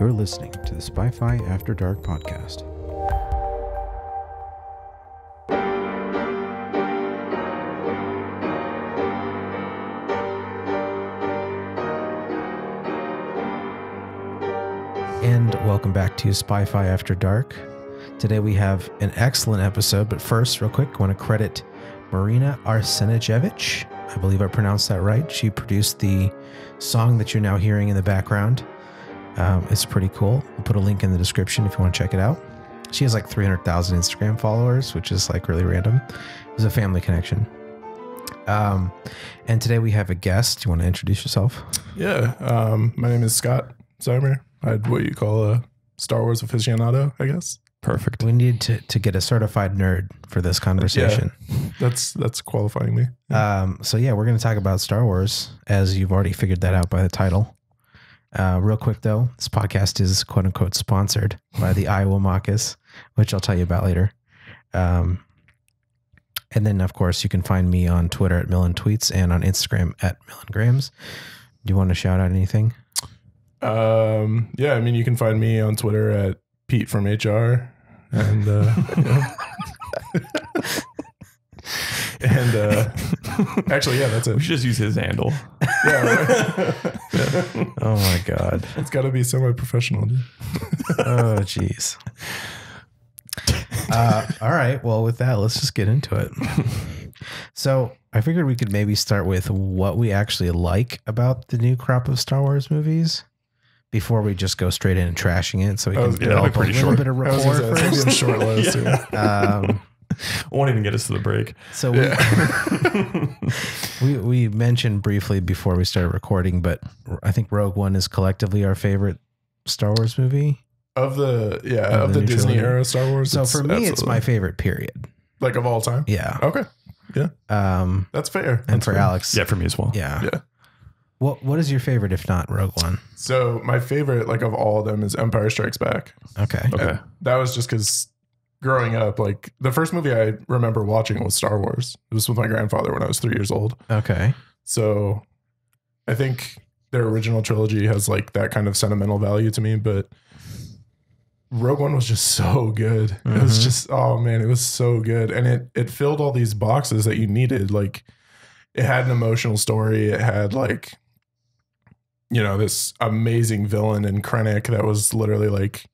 You're listening to the SpyFy After Dark podcast. And welcome back to SpyFy After Dark. Today we have an excellent episode, but first, real quick, I want to credit Marina Arsenijevic. I believe I pronounced that right. She produced the song that you're now hearing in the background. Um, it's pretty cool. We'll put a link in the description if you want to check it out. She has like 300,000 Instagram followers, which is like really random. It was a family connection. Um, and today we have a guest. Do you want to introduce yourself? Yeah, um, my name is Scott Simer. I'd what you call a Star Wars aficionado, I guess. Perfect. We need to, to get a certified nerd for this conversation. Yeah, That's that's qualifying me. Um, so yeah, we're going to talk about Star Wars, as you've already figured that out by the title. Uh, real quick though, this podcast is quote unquote sponsored by the Iowa Mockus, which I'll tell you about later. Um, and then of course you can find me on Twitter at Millan Tweets and on Instagram at Millan Grams. Do you want to shout out anything? Um, yeah, I mean you can find me on Twitter at Pete from HR, and uh, and uh, actually, yeah, that's it. We should just use his handle. Yeah, right. Oh my god. it's got to be semi-professional. Dude. oh jeez. Uh, all right. Well, with that, let's just get into it. So I figured we could maybe start with what we actually like about the new crop of Star Wars movies before we just go straight in and trashing it. So we Oh, can yeah, develop a little short. bit of I rapport gonna say, it's gonna be a first. short list. Yeah. Yeah. Um, Won't even get us to the break. so we, we we mentioned briefly before we started recording, but I think Rogue One is collectively our favorite Star Wars movie. Of the yeah Of of the the, Disney trilogy. era Star Wars. So for me, it's my favorite. Period. like of all time. Yeah. Okay, Um, that's fair. and That's for fair. Alex, Yeah, for me as well. Yeah. Yeah. What What is your favorite, if not Rogue One? So my favorite, like of all of them, is Empire Strikes Back. Okay. Okay. And that was just because growing up, like the first movie I remember watching was Star Wars. It was with my grandfather when I was three years old. Okay. So I think their original trilogy has like that kind of sentimental value to me, but Rogue One was just so good. It was Mhm. just oh man, it was so good. And it it filled all these boxes that you needed. Like it had an emotional story. It had like you know, this amazing villain in Krennic that was literally like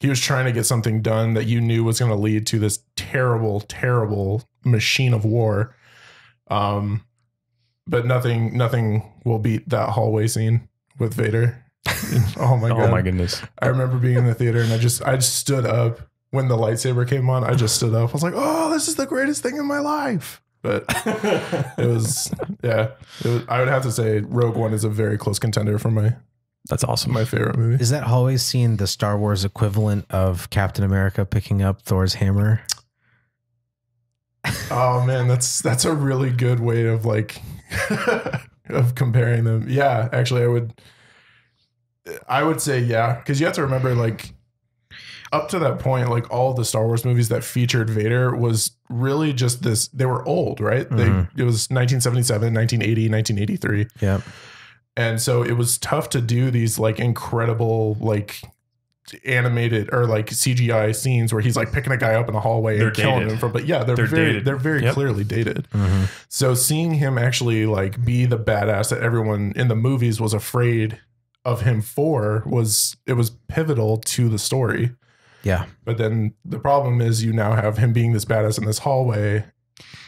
he was trying to get something done that you knew was going to lead to this terrible, terrible machine of war. Um, but nothing, nothing will beat that hallway scene with Vader. oh my god! oh my goodness. I remember being in the theater and I just, I just stood up when the lightsaber came on. I just stood up. I was like, "Oh, this is the greatest thing in my life!" But it was, yeah. It was, I would have to say, Rogue One is a very close contender for my That's awesome. my favorite movie. Is that always seen the Star Wars equivalent of Captain America picking up Thor's hammer? Oh man, that's that's a really good way of like of comparing them. Yeah, actually I would I would say yeah, cuz you have to remember like up to that point like all the Star Wars movies that featured Vader was really just this they were old, right? Mhm. They it was 1977, 1980, 1983. Yep. And so it was tough to do these like incredible like animated or like CGI scenes where he's like picking a guy up in the hallway They're and killing him from but yeah, they're, They're very dated. they're very Yep. clearly dated. hmm So seeing him actually like be the badass that everyone in the movies was afraid of him for was it was pivotal to the story. Yeah. But then the problem is you now have him being this badass in this hallway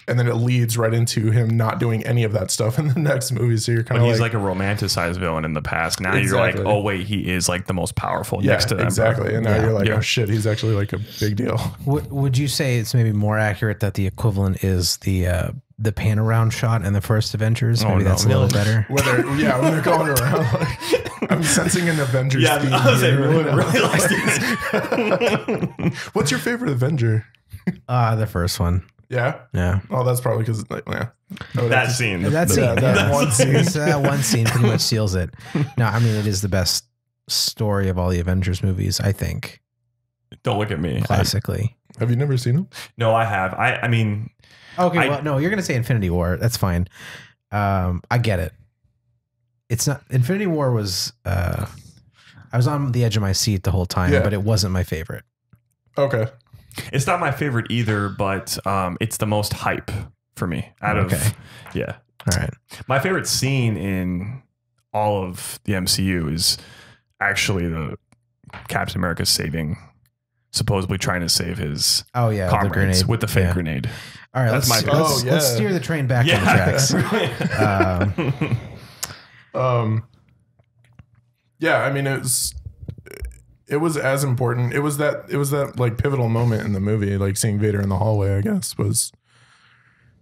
and then it leads right into him not doing any of that stuff in the next movie. So you're kind of he's like, like, a romanticized villain in the past. Now you're like, oh wait, he is like the most powerful yeah, next to them. exactly. And now Yeah. you're like, Yeah. oh shit, he's actually like a big deal. Would Would you say it's maybe more accurate that the equivalent is the uh, the pan around shot in the first Avengers? Oh, Maybe no. that's a little better. Whether yeah, when they're going around, like, I'm sensing an Avengers Yeah, theme. I was here. saying, really, really What's your favorite Avenger? Ah, the first one. Yeah. Yeah. Oh, that's probably because like yeah. I that have to- scene. That the- scene, yeah, that one scene. So that one scene pretty much seals it. No, I mean it is the best story of all the Avengers movies. I think Don't look at me. I- classically. Have you never seen him? no, I have. I. I mean, Okay, I- well, no, you're gonna say Infinity War. That's fine. Um, I get it. It's not Infinity War was. Uh, I was on the edge of my seat the whole time, Yeah. but it wasn't my favorite. Okay. It's not my favorite either, but um, it's the most hype for me out Okay. of yeah. All right. My favorite scene in all of the MCU is actually the Captain America saving, supposedly trying to save his Oh yeah, the comrades grenade with the fake Yeah. grenade. All right, That's let's, my- let's, Oh, let's steer the train back on the tracks. Um, Um Yeah, I mean it was it was as important. It was that it was that like pivotal moment in the movie, like seeing Vader in the hallway, I guess, was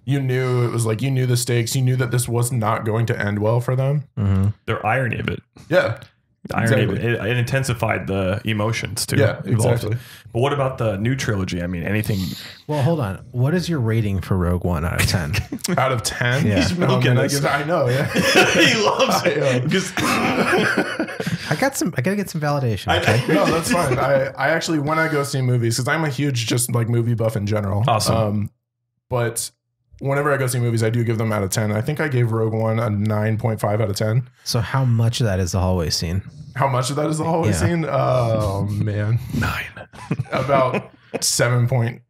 you knew it was like you knew the stakes, you knew that this was not going to end well for them. mhm. Their irony of it. Yeah. The irony Exactly. it, it, it intensified the emotions too. Yeah, involved. exactly. But what about the new trilogy? I mean, anything Well, hold on. What is your rating for Rogue One out of ten? Out of 10. Yeah. He's Oh, milking man, I, this. I know, yeah. he loves I, it because I got some. I gotta get some validation. Okay. no, that's fine. I, I actually when I go see movies because I'm a huge just like movie buff in general. Awesome. Um, but whenever I go see movies, I do give them out of ten. I think I gave Rogue One a nine point five out of ten. So how much of that is the hallway scene? How much of that is the hallway Yeah. scene? Oh man, nine. about seven point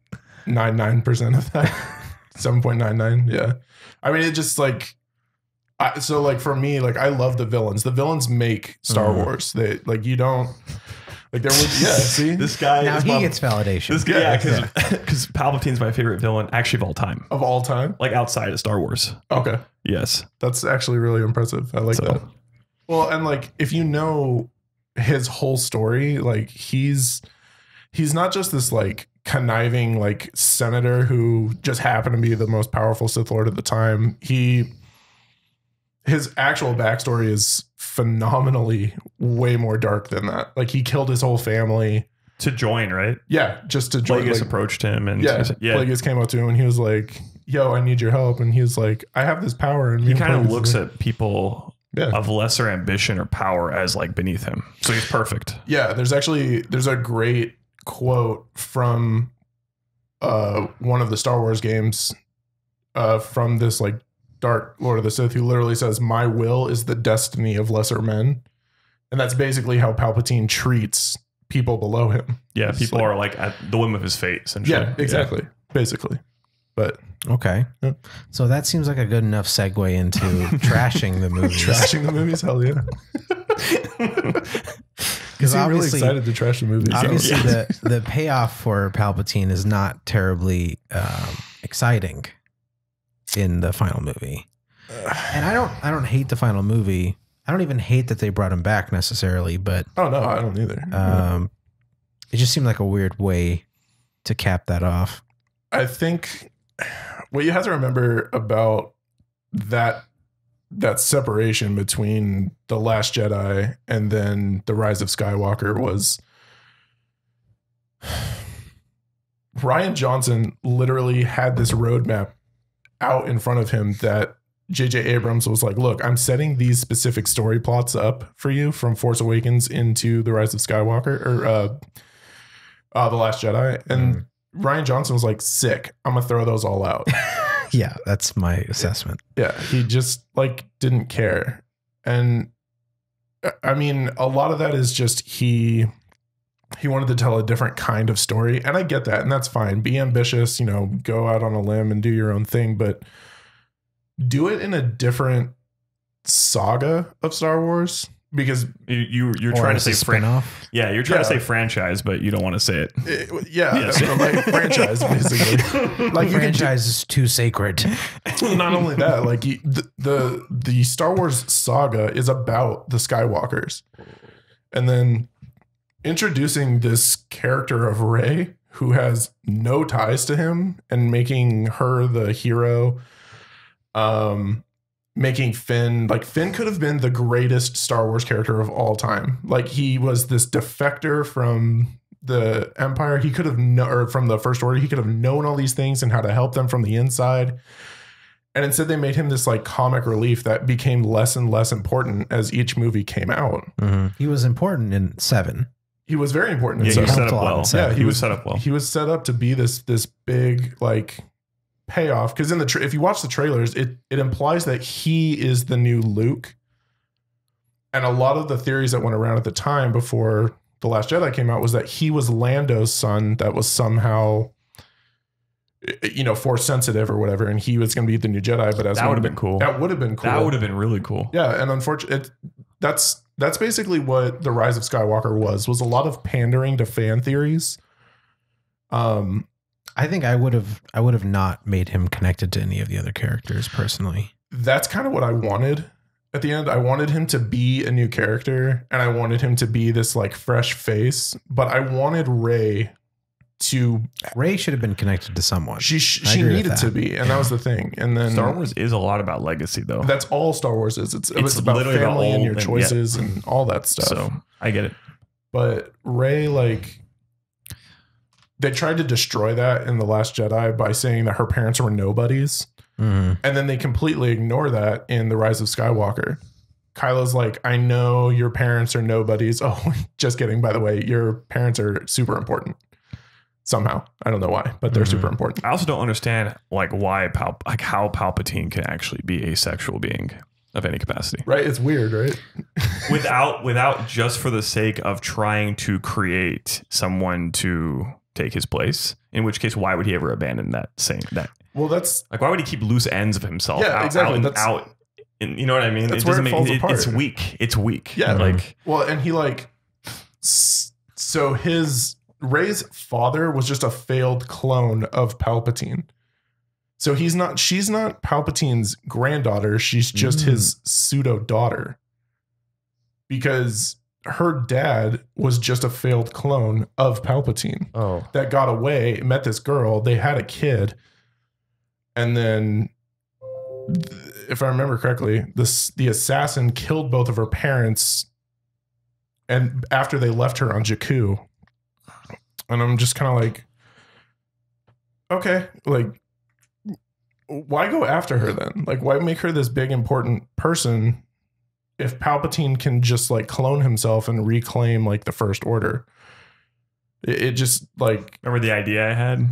nine nine percent of that. Seven point nine nine. Yeah. I mean, it just like. I, so like for me, like I love the villains. The villains make Star Mhm. Wars. They like you don't like there was yeah. See This guy Now is he my- gets validation. this guy, yeah, Yeah. because Palpatine's my favorite villain actually of all time, of all time. like outside of Star Wars. Okay. Yes, That's actually really impressive. I like So- that. Well, and like if you know his whole story, like he's he's not just this like conniving like senator who just happened to be the most powerful Sith Lord at the time. He his actual backstory is phenomenally way more dark than that. Like he killed his whole family. to join right. Yeah, just to join. Plagueis like- approached him and yeah, yeah, Plagueis came up to him and he was like, "Yo, I need your help." And he was like, "I have this power." And he kind of looks at people yeah. of lesser ambition or power as like beneath him. So he's perfect. Yeah, there's actually there's a great quote from uh one of the Star Wars games uh from this like dark Lord of the Sith who literally says my will is the destiny of lesser men. And that's basically how Palpatine treats people below him. Yeah, It's people like- are like at the whim of his fate. Essentially. Yeah, exactly. Basically. But okay. Yeah. So that seems like a good enough segue into trashing the movie. trashing the movies, hell yeah. Because Because I'm really excited to trash the movies. obviously Yeah. the the payoff for Palpatine is not terribly um, exciting in the final movie. And I don't I don't hate the final movie. I don't even hate that they brought him back necessarily, but oh no, I don't either. um, it just seemed like a weird way to cap that off. I think what you have to remember about that that separation between the last Jedi and then the rise of Skywalker was Rian Johnson literally had this roadmap out in front of him that JJ Abrams was like, "Look, I'm setting these specific story plots up for you from Force Awakens into the Rise of Skywalker or uh, uh the Last Jedi." And Rian Johnson was like, "Sick. I'm gonna throw those all out." Yeah, that's my assessment. yeah, he just like didn't care. And uh, I mean, a lot of that is just he he wanted to tell a different kind of story, and I get that, and that's fine. Be ambitious, you know, go out on a limb and do your own thing, but do it in a different saga of Star Wars because You, you you're Or trying to say a spin-off. Yeah, you're trying Yeah. to say franchise, but you don't want to say it. Eh, it, yeah, Yes. like franchise basically. Like you can franchise is too sacred. not only that, like you, the, the the Star Wars saga is about the Skywalkers, and then introducing this character of Rey who has no ties to him and making her the hero. Um, making Finn like Finn could have been the greatest Star Wars character of all time. Like he was this defector from the Empire. He could have no, or from the First Order. He could have known all these things and how to help them from the inside. And instead, they made him this like comic relief that became less and less important as each movie came out. Mhm. He was important in seven. He was very important. Yeah, he was set up well. Yeah, Yeah, he he was was- set up well. He was set up to be this this big like payoff because in the tra- if you watch the trailers, it it implies that he is the new Luke. and a lot of the theories that went around at the time before the Last Jedi came out was that he was Lando's son that was somehow, eh, eh, you know, force sensitive or whatever, and he was going to be the new Jedi. But as That would have been cool. That would have been cool. That would have been really cool. Yeah, and unfortunately, that's that's basically what the Rise of Skywalker was. Was a lot of pandering to fan theories. Um, I think I would have I would have not made him connected to any of the other characters personally. that's kind of what I wanted at the end. I wanted him to be a new character, and I wanted him to be this like fresh face. But I wanted Rey to Rey should have been connected to someone. she sh- she needed to be, and that was the thing. And then Star Wars is a lot about legacy, though. That's all Star Wars is. It's, It's it's about literally about family and old your and- yeah. choices and all that stuff. So I get it. but Rey like they tried to destroy that in the last Jedi by saying that her parents were nobodies Mhm. and then they completely ignore that in the rise of Skywalker. Kylo's like, "I know your parents are nobodies." Oh, just kidding by the way. Your parents are super important. Somehow. I don't know why, but they're Mhm. super important. I also don't understand like why Pal like how Palpatine can actually be a sexual being of any capacity Right? It's weird, right? without without just for the sake of trying to create someone to take his place. In which case, why would he ever abandon that same that Well, that's like why would he keep loose ends of himself Yeah, out, exactly. out, That's- out and you know what I mean? That's it where doesn't it make it, it's weak. It's weak. Yeah. like Well, and he like so his Rey's father was just a failed clone of Palpatine. So he's not she's not Palpatine's granddaughter, she's just Mm. his pseudo daughter. Because her dad was just a failed clone of Palpatine Oh. that got away, met this girl, they had a kid, and then if I remember correctly, this the assassin killed both of her parents and after they left her on Jakku. And I'm just kind of like okay, like why go after her then? Like why make her this big important person if Palpatine can just like clone himself and reclaim like the first order? It, it just like remember the idea I had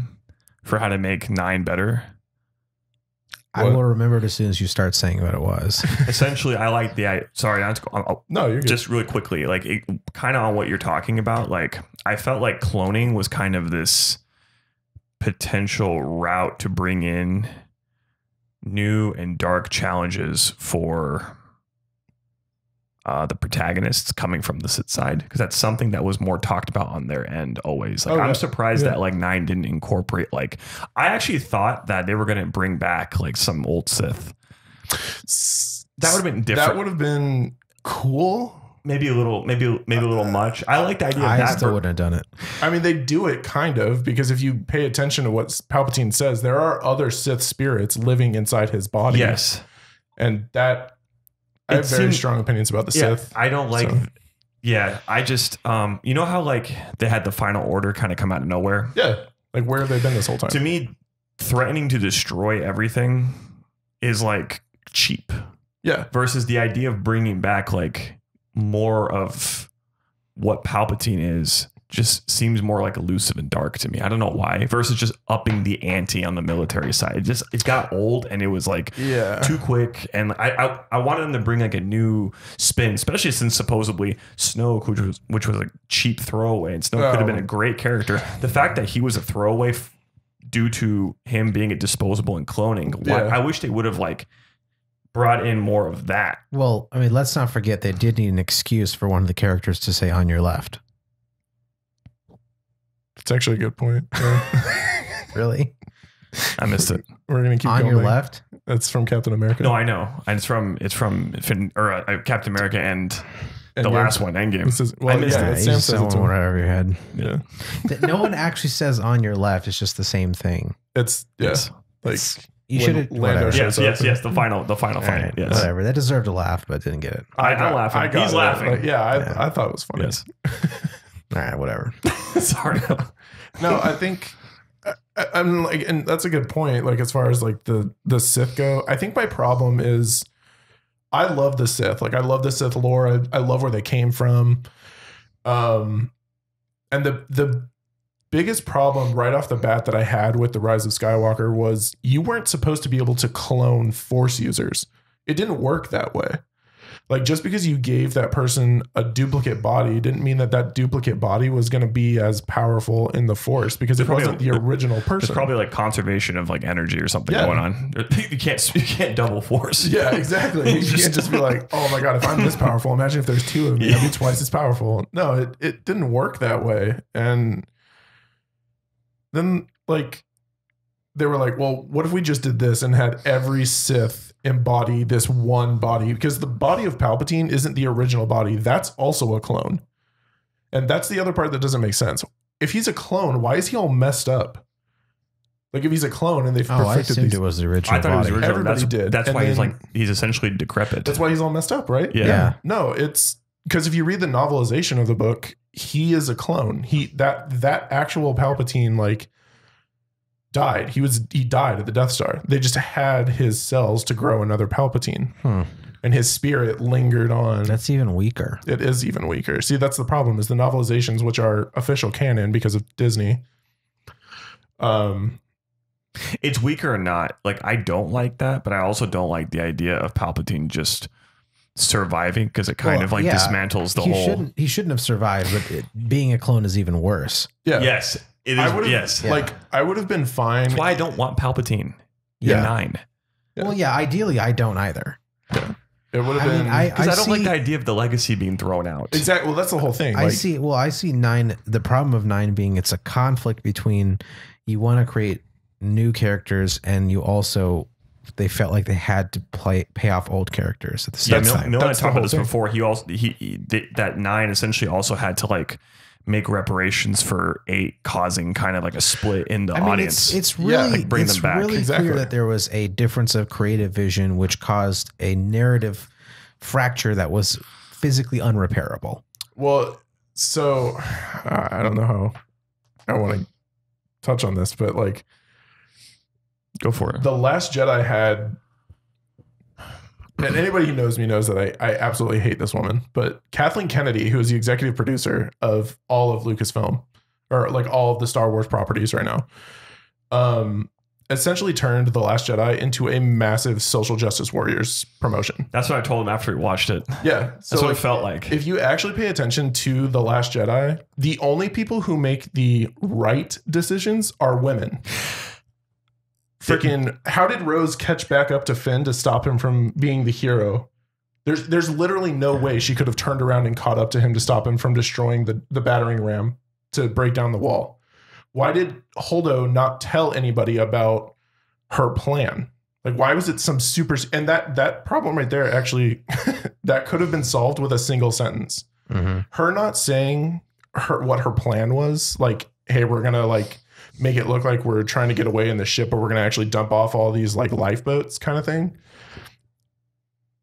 for how to make nine better? I What? will remember it as soon as you start saying what it was. Essentially, I like the I sorry, not to go, I'll- no, you're good. just really quickly, like kind of on what you're talking about. Like I felt like cloning was kind of this potential route to bring in new and dark challenges for uh, the protagonists coming from the Sith side because that's something that was more talked about on their end always. Like Oh, I'm yeah. surprised Yeah. that like nine didn't incorporate like I actually thought that they were going to bring back like some old Sith. That would have been different. That would have been cool. maybe a little, maybe maybe a little much. I like the idea of I that. still wouldn't have done it. I mean, they do it kind of because if you pay attention to what Palpatine says, there are other Sith spirits living inside his body. yes, and that I It have very seemed- strong opinions about the yeah. Sith. I don't like. So- Yeah, I just um, you know how like they had the final order kind of come out of nowhere. Yeah, like where have they been this whole time? To me, threatening to destroy everything is like cheap yeah, versus the idea of bringing back like more of what Palpatine is just seems more like elusive and dark to me. I don't know why. Versus just upping the ante on the military side. It just it got old and it was like yeah. too quick. And I, I I wanted them to bring like a new spin, especially since supposedly Snoke, which was which was a cheap throwaway, and Snoke could have Oh. been a oh. great character. The fact that he was a throwaway f- due to him being a disposable and cloning, why, Yeah. I wish they would have like brought in more of that. Well, I mean, let's not forget they did need an excuse for one of the characters to say on your left. It's actually a good point. Yeah. Really? I missed it. We're gonna keep on going. your left? That's from Captain America. No, I know, and it's from it's from Finn, or uh, Captain America and And the you're- last one, Endgame. This is, well, I missed yeah, it. Sam says it's want one. whatever your head. Yeah, no one actually says on your left. It's just the same thing. it's yeah, Yes. like You should have. Lando Yes, yes, yes. The final, the final All fight. right, Yes. Whatever. That deserved a laugh, but didn't get it. I- I'm laughing. got He's it. laughing. Like, yeah, I, Yeah. I thought it was funny. Yes. All right, whatever. Sorry. no, I think I, I'm like, and that's a good point. Like as far as like the the Sith go, I think my problem is I love the Sith. Like I love the Sith lore. I, I love where they came from. Um, and the the biggest problem right off the bat that I had with the Rise of Skywalker was you weren't supposed to be able to clone Force users. It didn't work that way. Like just because you gave that person a duplicate body didn't mean that that duplicate body was going to be as powerful in the force because it There's wasn't probably- the original There's person. probably like conservation of like energy or something Yeah. going on. You can't you can't double force. yeah, exactly. You Just- can't just be like, "Oh my god, if I'm this powerful, imagine if there's two of me, I'd be twice as powerful." No, it it didn't work that way. And then like they were like, "Well, what if we just did this and had every Sith embody this one body because the body of Palpatine isn't the original body. That's also a clone." And that's the other part that doesn't make sense. If he's a clone, why is he all messed up? Like if he's a clone and they've Oh, I perfected assumed these it was the original I thought it was body. original. Everybody that's, did. That's And why he's like he's essentially decrepit. That's why he's all messed up, right? yeah. Yeah. No, it's because if you read the novelization of the book, he is a clone. He that that actual Palpatine like died. He was he died at the Death Star. They just had his cells to grow another Palpatine, Hmm. and his spirit lingered on. That's even weaker. it is even weaker. See, that's the problem. Is the novelizations, which are official canon because of Disney. Um, It's weaker or not. Like I don't like that, but I also don't like the idea of Palpatine just surviving because it kind Well, of like yeah, dismantles the he whole. shouldn't. He shouldn't have survived. But it, being a clone is even worse. yeah, Yes, it is. I would have yes, Yeah. like I would have been fine. that's why I don't want Palpatine. Yeah. Yeah, nine. Yeah. Well, yeah. Ideally, I don't either. It would have I been. mean, I, Because I, don't see, like the idea of the legacy being thrown out. exactly. Well, that's the whole thing. I Like, see. Well, I see nine. The problem of nine being it's a conflict between you want to create new characters and you also they felt like they had to play pay off old characters at the same That's- Mil- time. Milne had that's the talked about this thing. before. He also he, he th- that nine essentially also had to like make reparations for eight, causing kind of like a split in the I mean, audience. it's it's Yeah, really like, bring it's them back. really Exactly. clear that there was a difference of creative vision, which caused a narrative fracture that was physically unrepairable. Well, so uh, I don't know how I want to touch on this, but like Go for it. the Last Jedi had, and anybody who knows me knows that I, I absolutely hate this woman, but Kathleen Kennedy, who is the executive producer of all of Lucasfilm, or like all of the Star Wars properties right now, um, essentially turned the Last Jedi into a massive social justice warriors promotion. That's what I told him after we watched it. Yeah, That's what like, it felt like. if you actually pay attention to The Last Jedi, the only people who make the right decisions are women. Freaking, how did Rose catch back up to Finn to stop him from being the hero? There's there's literally no way she could have turned around and caught up to him to stop him from destroying the, the battering ram to break down the wall. Why did Holdo not tell anybody about her plan? Like why was it some super and that that problem right there actually that could have been solved with a single sentence. Mm-hmm. Her not saying her what her plan was, like, hey, we're gonna like make it look like we're trying to get away in the ship, but we're gonna actually dump off all these like lifeboats kind of thing.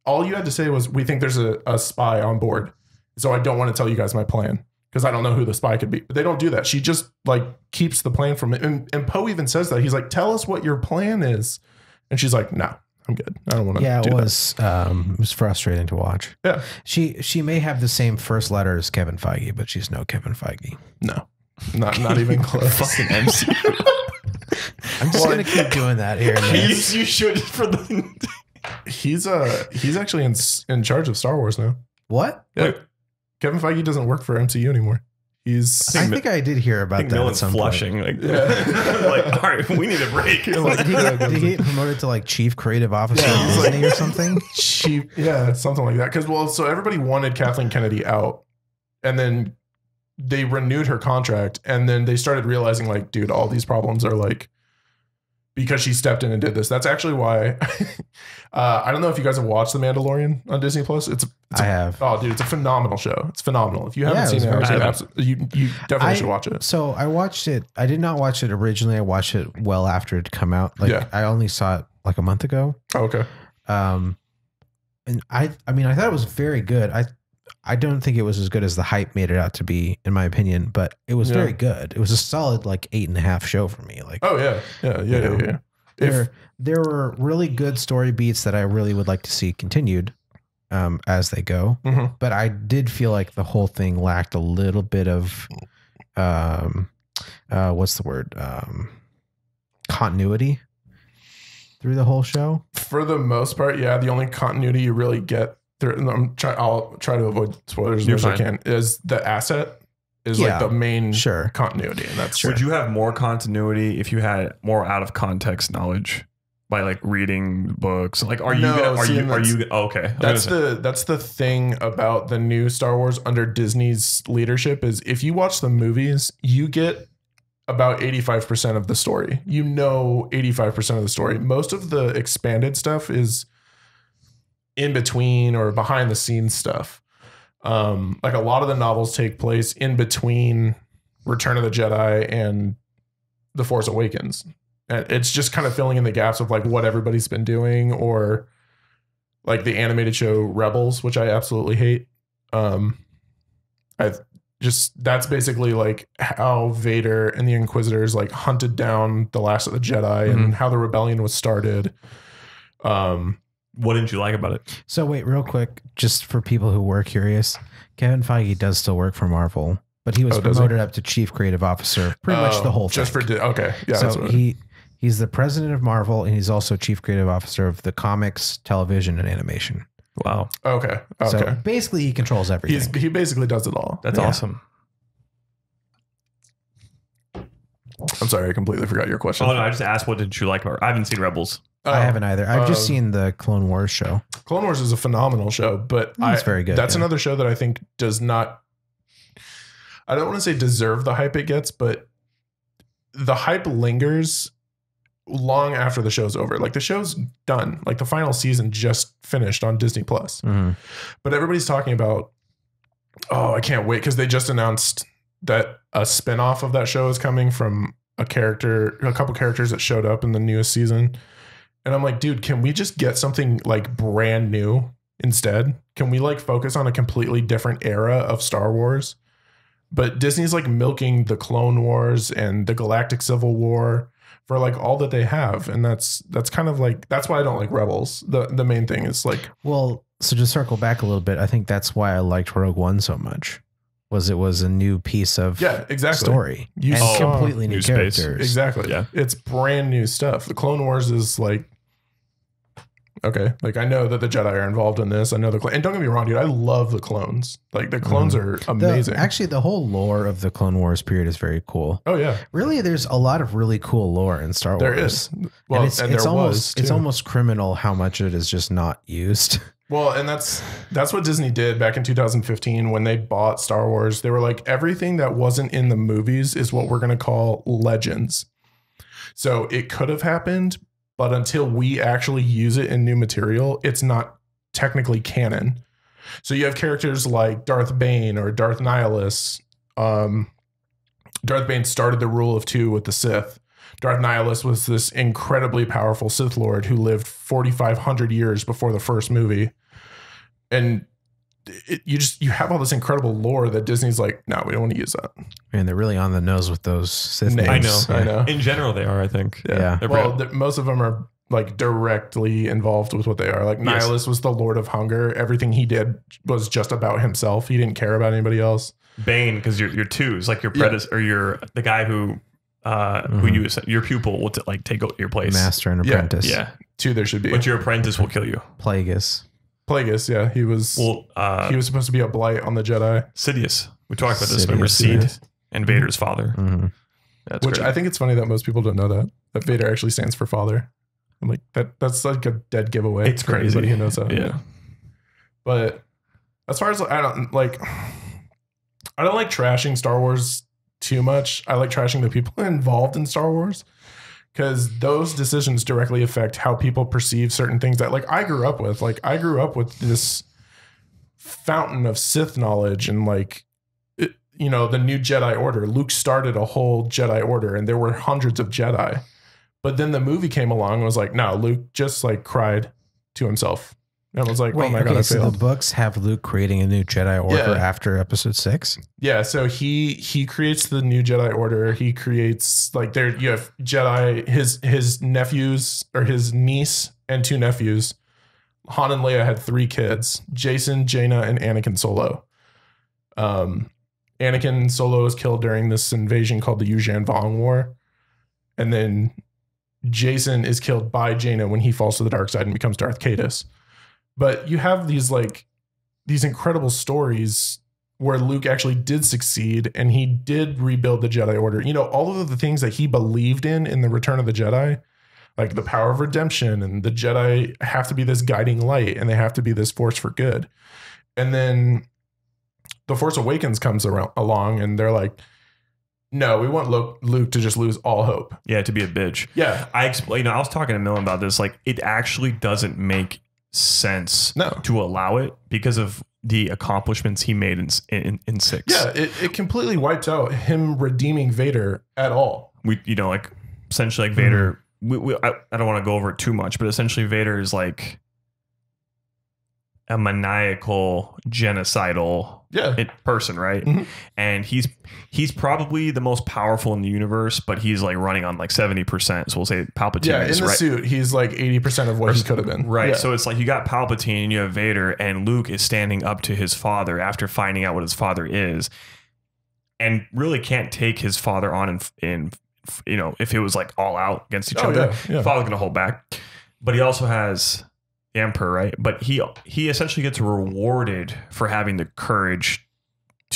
All you had to say was, we think there's a, a spy on board. So I don't want to tell you guys my plan because I don't know who the spy could be. But they don't do that. She just like keeps the plan from and, and Poe even says that. He's like, tell us what your plan is. And she's like, no, I'm good. I don't want to Yeah, it was um, it was frustrating to watch. Yeah. She she may have the same first letter as Kevin Feige, but she's no Kevin Feige. No. Not not even close. Fucking MC. I'm just Well, gonna keep doing that here. and you, there. you should for the. He's uh he's actually in in charge of Star Wars now. What? Yeah. Kevin Feige doesn't work for MCU anymore. He's I think think I did hear I about think that no at one's some point. flushing. Like, Yeah. like, all right, we need a break. Like, Did he, get, did he get promoted to like chief creative officer Yeah, of he's like- Disney or something? Chief, Yeah, something like that. Because well, so everybody wanted Kathleen Kennedy out, and then they renewed her contract, and then they started realizing like, dude, all these problems are like because she stepped in and did this. That's actually why. uh, I don't know if you guys have watched The Mandalorian on Disney Plus. It's, it's I a, have. oh, dude, it's a phenomenal show. It's phenomenal. If you haven't Yeah, seen it, I very would say good. absolutely, you you definitely I- should watch it. So I watched it. I did not watch it originally. I watched it well after it come out. Like Yeah. I only saw it like a month ago. Oh, okay. Um, and I, I mean, I thought it was very good. I, I don't think it was as good as the hype made it out to be, in my opinion. But it was Yeah. very good. It was a solid like eight and a half show for me. Like Oh yeah, yeah, yeah, yeah. know, yeah. If, there, there were really good story beats that I really would like to see continued, um, as they go. Mhm. But I did feel like the whole thing lacked a little bit of, um, uh, what's the word? Um, continuity through the whole show. for the most part, yeah, the only continuity you really get through, I'm try, I'll try to avoid spoilers as You're much as I fine. can. Is the asset is Yeah, like the main Sure. continuity, and that's true. Would you have more continuity if you had more out of context knowledge by like reading books? Like, are you No, gonna, are see, you and are that's- you oh, okay? I was That's gonna say- the that's the thing about the new Star Wars under Disney's leadership is if you watch the movies, you get about 85% of the story. You know 85% of the story. Most of the expanded stuff is in between or behind the scenes stuff. Um like a lot of the novels take place in between Return of the Jedi and The Force Awakens. And it's just kind of filling in the gaps of like what everybody's been doing or like the animated show Rebels, which I absolutely hate. Um, I just that's basically like how Vader and the Inquisitors like hunted down the last of the Jedi and how the rebellion was started. Um, what didn't you like about it? So wait, real quick, just for people who were curious, Kevin Feige does still work for Marvel, but he was Oh, does he? promoted up to chief creative officer, pretty much oh, the whole thing. just thing. for di- okay, yeah. that's so what, he he's the president of Marvel, and he's also chief creative officer of the comics, television, and animation. Wow, okay, okay. So basically, he controls everything. He's he basically does it all. that's Yeah. awesome. I'm sorry, I completely forgot your question. Oh no, I just asked what did you like about? I haven't seen Rebels. I haven't either. I've just um, seen the Clone Wars show. Clone Wars is a phenomenal show, but Mm, it's I- very good, That's yeah. another show that I think does not. I don't want to say deserve the hype it gets, but the hype lingers long after the show's over. Like the show's done. Like the final season just finished on Disney Plus, Mhm. but everybody's talking about. Oh, I can't wait because they just announced that a spinoff of that show is coming from a character, a couple characters that showed up in the newest season. And I'm like, dude, can we just get something like brand new instead? Can we like focus on a completely different era of Star Wars? But Disney's like milking the Clone Wars and the Galactic Civil War for like all that they have. And that's that's kind of like that's why I don't like Rebels. The the main thing is like Well, so to circle back a little bit, I think that's why I liked Rogue One so much. Was it was a new piece of yeah, exactly. story You and saw- completely new, New space. characters. Exactly. Yeah. It's brand new stuff. The Clone Wars is like okay. Like I know that the Jedi are involved in this. I know the cl- and don't get me wrong, dude. I love the clones. Like the clones mm-hmm. are The- amazing. actually, the whole lore of the Clone Wars period is very cool. oh yeah, Really, there's a lot of really cool lore in Star there Wars. is. Well, and it's, and it's there almost was. it's almost criminal how much of it is just not used. Well, and that's that's what Disney did back in 2015 when they bought Star Wars. They were like everything that wasn't in the movies is what we're going to call legends. So it could have happened, but until we actually use it in new material, it's not technically canon. So you have characters like Darth Bane or Darth Nihilus. Um, Darth Bane started the rule of two with the Sith. Darth Nihilus was this incredibly powerful Sith Lord who lived 4,500 years before the first movie. And it, you just you have all this incredible lore that Disney's like, no, we don't want to use that. And they're really on the nose with those Sith Names. names. I know. I know. In general, they are. I think. Yeah. They're well, brand- th- most of them are like directly involved with what they are. Like Yes. Nihilus was the Lord of Hunger. Everything he did was just about himself. He didn't care about anybody else. Bane because you're you're twos like your Yeah. predecessor or your the guy who uh who Mhm. you your pupil will t- like take o- your place. Master and Yeah, apprentice. Yeah, Two there should be. but your apprentice will kill you. Plagueis. Plagueis, yeah, he was Well, uh, he was supposed to be a blight on the Jedi, Sidious. We talked about this. Sidious, Remember Seed Sidious. and Vader's father. Mhm. That's which great. I think it's funny that most people don't know that that Vader actually stands for father. I'm like that. That's like a dead giveaway. It's crazy. Anybody who knows that. yeah. But as far as I don't like, I don't like trashing Star Wars too much. I like trashing the people involved in Star Wars because those decisions directly affect how people perceive certain things that like I grew up with. Like I grew up with this fountain of Sith knowledge and like it, you know the new Jedi Order. Luke started a whole Jedi Order, and there were hundreds of Jedi. But then the movie came along and was like, no, Luke just like cried to himself. And was like, Wait, oh my okay, god, I so failed. the books have Luke creating a new Jedi Order Yeah. after Episode Six. Yeah, so he he creates the new Jedi Order. He creates like there you have Jedi his his nephews or his niece and two nephews. Han and Leia had three kids: Jacen, Jaina, and Anakin Solo. Um, Anakin Solo is killed during this invasion called the Yuuzhan Vong War, and then Jacen is killed by Jaina when he falls to the dark side and becomes Darth Caedus. But you have these like these incredible stories where Luke actually did succeed and he did rebuild the Jedi Order. You know, all of the things that he believed in in the Return of the Jedi, like the power of redemption and the Jedi have to be this guiding light and they have to be this force for good. And then the Force Awakens comes around along and they're like, no, we want Luke, Luke to just lose all hope. Yeah, to be a bitch. Yeah. I explain. You know, I was talking to Millan about this. Like, it actually doesn't make sense No. to allow it because of the accomplishments he made in in, in six. Yeah, it, it completely wiped out him redeeming Vader at all. we you know like essentially like Vader. Mm-hmm. We, we, I, I don't want to go over it too much, but essentially Vader is like a maniacal, genocidal Yeah. person, right? Mhm. And he's he's probably the most powerful in the universe, but he's like running on like seventy percent. So we'll say Palpatine Yeah, in is the right. suit, he's like 80% of what he could have been. Right. Yeah. So it's like you got Palpatine and you have Vader, and Luke is standing up to his father after finding out what his father is, and really can't take his father on in, in you know, if it was like all out against each Oh, other. yeah, yeah. Father's gonna hold back. But he also has Emperor, right? But he he essentially gets rewarded for having the courage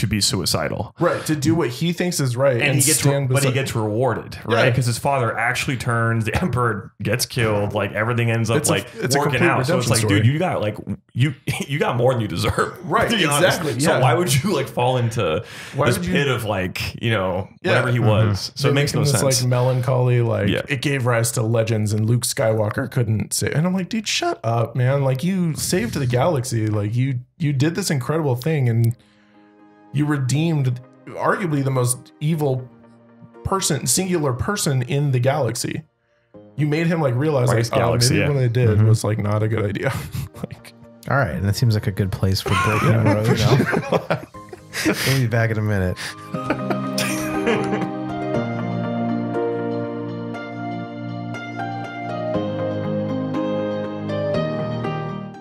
to be suicidal. Right, to do what he thinks is right. And, he gets, stand but he gets rewarded, right? Yeah. Because his father actually turns, the emperor gets killed, like everything ends up It's a- like it's a working out. So it's like, story. dude, you got like you you got more than you deserve, Right, to be honest. exactly, So why would you like fall into Why this would you- pit of like you know Yeah. whatever he mm-hmm. was? So They it makes no this, sense. like melancholy, like Yeah. it gave rise to legends, and Luke Skywalker couldn't say. And I'm like, dude, shut up, man! Like you saved the galaxy, like you you did this incredible thing, and you redeemed arguably the most evil person, singular person in the galaxy. You made him like realize, Right, like, galaxy, oh, maybe yeah. what I did Mhm. was like not a good idea. like, All right, and that seems like a good place for breaking the road. now. we'll be back in a minute.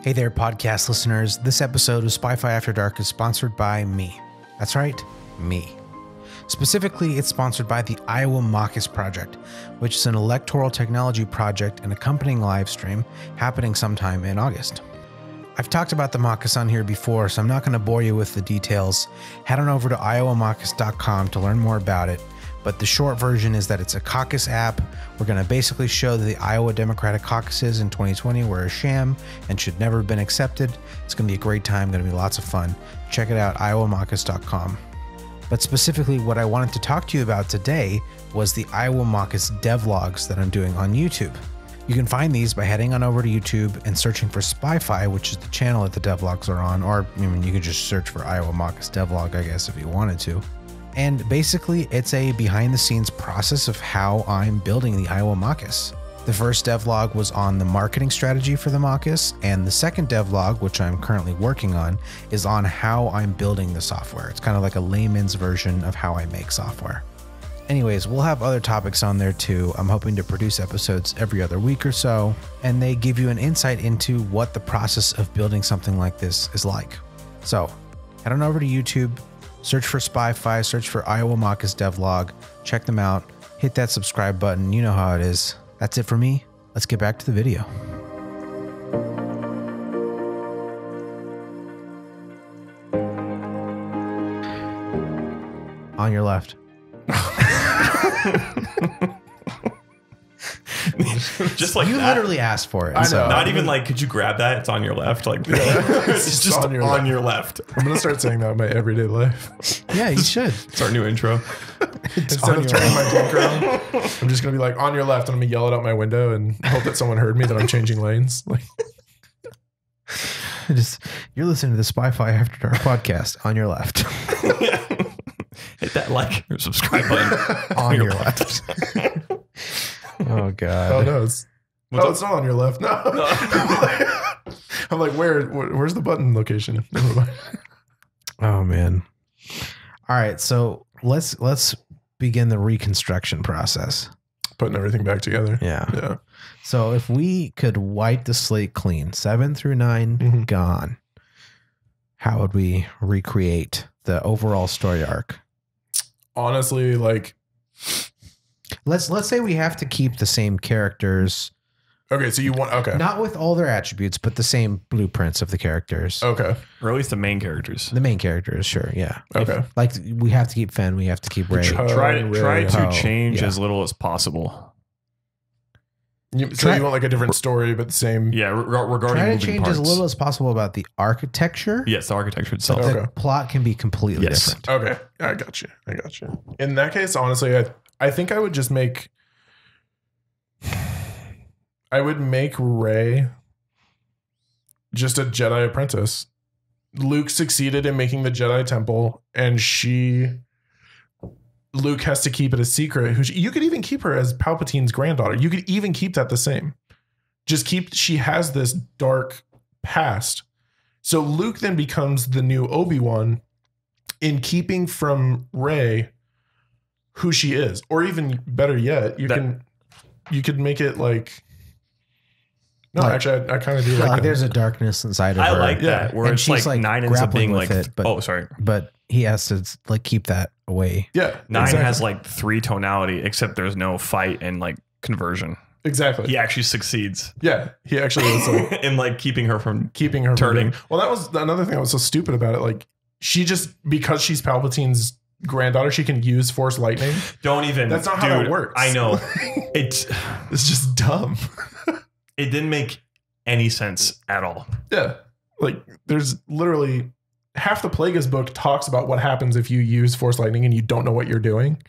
Hey there, podcast listeners. This episode of SpyFy After Dark is sponsored by me. That's right, me. Specifically, it's sponsored by the Iowa Mockus Project, which is an electoral technology project and accompanying live stream happening sometime in August. I've talked about the Mockus on here before, so I'm not going to bore you with the details. Head on over to iowamockus.com to learn more about it. But the short version is that it's a caucus app. We're going to basically show that the Iowa Democratic caucuses in 2020 were a sham and should never have been accepted. It's going to be a great time, going to be lots of fun. Check it out, iowamockus.com. But specifically, what I wanted to talk to you about today was the Iowa Mockus devlogs that I'm doing on YouTube. You can find these by heading on over to YouTube and searching for SpyFy, which is the channel that the devlogs are on, or I mean, you could just search for Iowa Mockus devlog, I guess, if you wanted to. And basically, it's a behind the scenes process of how I'm building the Iowa Mockus. The first devlog was on the marketing strategy for the Mockus, and the second devlog, which I'm currently working on, is on how I'm building the software. It's kind of like a layman's version of how I make software. Anyways, we'll have other topics on there too. I'm hoping to produce episodes every other week or so, and they give you an insight into what the process of building something like this is like. So, head on over to YouTube, search for SpyFy, search for Iowa Mockus devlog, check them out, hit that subscribe button. You know how it is. That's it for me. Let's get back to the video. On your left. Just like you that. literally asked for it. I so- know. Not even like, could you grab that? It's on your left. Like, it's just on on your, your left. I'm gonna start saying that in my everyday life. Yeah, you should. It's our new intro. Instead of your turning my dick around, I'm just gonna be like on your left, and I'm gonna yell it out my window and hope that someone heard me that I'm changing lanes. Like, Just you're listening to the SpyFy After Dark podcast on your left. Hit that like or subscribe button on your left. oh oh god. Oh no, it's What's oh, up? it's not on your left. No, I'm like, where, where? Where's the button location? Oh man. All right, so let's let's begin the reconstruction process. Putting everything back together. Yeah. Yeah. So if we could wipe the slate clean, 7 through 9 Mhm. gone. How would we recreate the overall story arc? Honestly, like, Let's let's say we have to keep the same characters Okay, so you want okay. Not with all their attributes, but the same blueprints of the characters. Okay. or at least the main characters. The main characters, sure, yeah. Okay. Like we have to keep Finn, we have to keep Rey. Poe, Try to Rey. try to Poe, change yeah. as little as possible. You, so Try- you want like a different story, but the same. Yeah, reg- regarding Try to change parts. as little as possible about the architecture. yes, the architecture But itself. the Okay. plot can be completely Yes. different. Okay, I got you. I got you. In that case, honestly, I I think I would just make. I would make Rey just a Jedi apprentice. Luke succeeded in making the Jedi Temple, and she. Luke has to keep it a secret. Who you could even keep her as Palpatine's granddaughter. You could even keep that the same. Just keep. She has this dark past. So Luke then becomes the new Obi Wan, in keeping from Rey who she is, or even better yet, you That- can you could make it like. No, Like- actually, I, I kind of do like, like there's a darkness inside of I her. like Yeah. that. Where And it's she's, like, like, nine ends up grappling being with like, it, but- oh, sorry. but he has to like keep that away. yeah, Nine exactly. has like three tonality, except there's no fight and like conversion. exactly. He actually succeeds Yeah, he actually is like in like keeping her from. keeping her Turning. being- Well, that was another thing that was so stupid about it. Like she just because she's Palpatine's granddaughter, she can use Force lightning. Don't even. That's not how dude, that works. I know. It it's just dumb. it didn't make any sense at all. Yeah. Like there's literally half the Plagueis book talks about what happens if you use Force Lightning and you don't know what you're doing.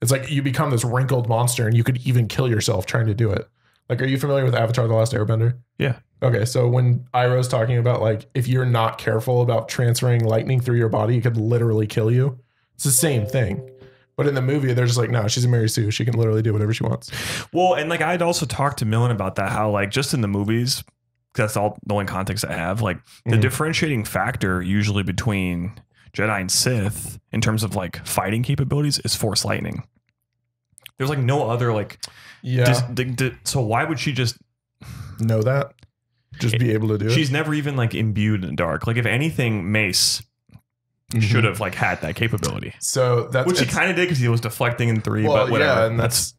It's like you become this wrinkled monster and you could even kill yourself trying to do it. Like, are you familiar with Avatar The Last Airbender? Yeah. Okay. So when Iroh's talking about like if you're not careful about transferring lightning through your body, it could literally kill you. It's the same thing. But in the movie, they're just like, no, she's a Mary Sue. She can literally do whatever she wants. Well, and like I'd also talked to Millan about that. How like just in the movies, that's all the only context I have. Like the Mhm. differentiating factor usually between Jedi and Sith in terms of like fighting capabilities is Force lightning. There's like no other like. Yeah. dis- di- di- so why would she just? know that. Just be able to do it. She's never even like imbued in the dark. Like if anything, Mace Mhm. should have like had that capability, So that's which he kind of did because he was deflecting in three. Well, but whatever. yeah, and that's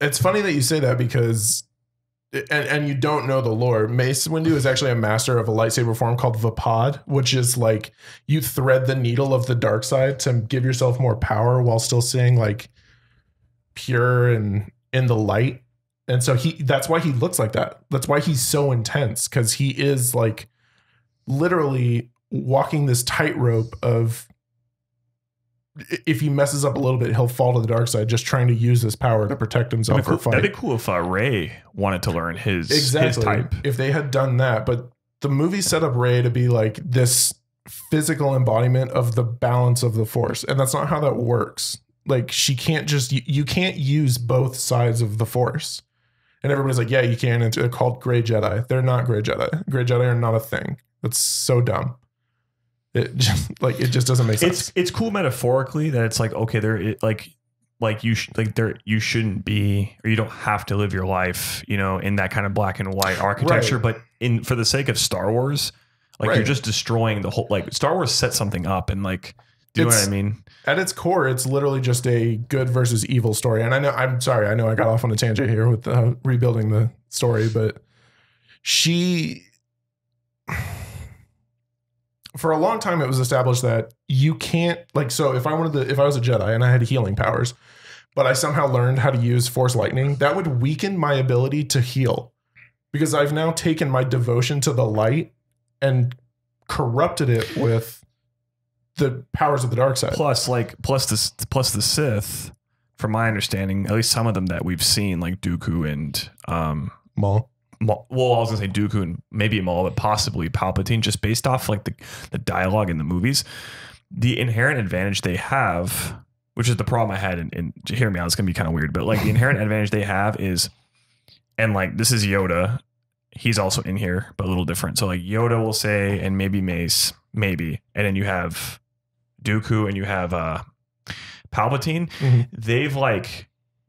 it's funny that you say that because and and you don't know the lore. Mace Windu is actually a master of a lightsaber form called Vaapad, which is like you thread the needle of the dark side to give yourself more power while still staying like pure and in the light. And so he that's why he looks like that. That's why he's so intense cuz he is like literally walking this tightrope of if he messes up a little bit, he'll fall to the dark side, just trying to use his power to protect himself That'd cool, fight. that'd be cool if uh, Rey wanted to learn his exactly. his type. If they had done that, but the movie set up Rey to be like this physical embodiment of the balance of the force, and that's not how that works. Like she can't just you, you can't use both sides of the force. And everybody's like, yeah, you can. And they're called gray Jedi. They're not gray Jedi. Gray Jedi are not a thing. That's so dumb. It just like it just doesn't make sense. It's it's cool metaphorically that it's like okay, there it, like like you sh- like there you shouldn't be or you don't have to live your life you know in that kind of black and white architecture. Right. But in for the sake of Star Wars, like you're just destroying the whole like Star Wars set something up and like do you know what I mean? at its core, it's literally just a good versus evil story. And I know, I'm sorry, I know I got off on a tangent here with uh, rebuilding the story, but she, for a long time, it was established that you can't, like, so if I wanted to, if I was a Jedi and I had healing powers, but I somehow learned how to use Force Lightning, that would weaken my ability to heal because I've now taken my devotion to the light and corrupted it with the powers of the dark side. Plus like plus the plus the Sith, from my understanding, at least some of them that we've seen like Dooku and um Maul. Well, I was gonna say Dooku and maybe Maul, but possibly Palpatine, just based off like the the dialogue in the movies, the inherent advantage they have, which is the problem I had. And, and hear me out, it's gonna be kind of weird, but like the inherent advantage they have is, and like this is Yoda, he's also in here, but a little different. So like Yoda will say, and maybe Mace, maybe, and then you have Dooku and you have uh Palpatine. Mhm. They've like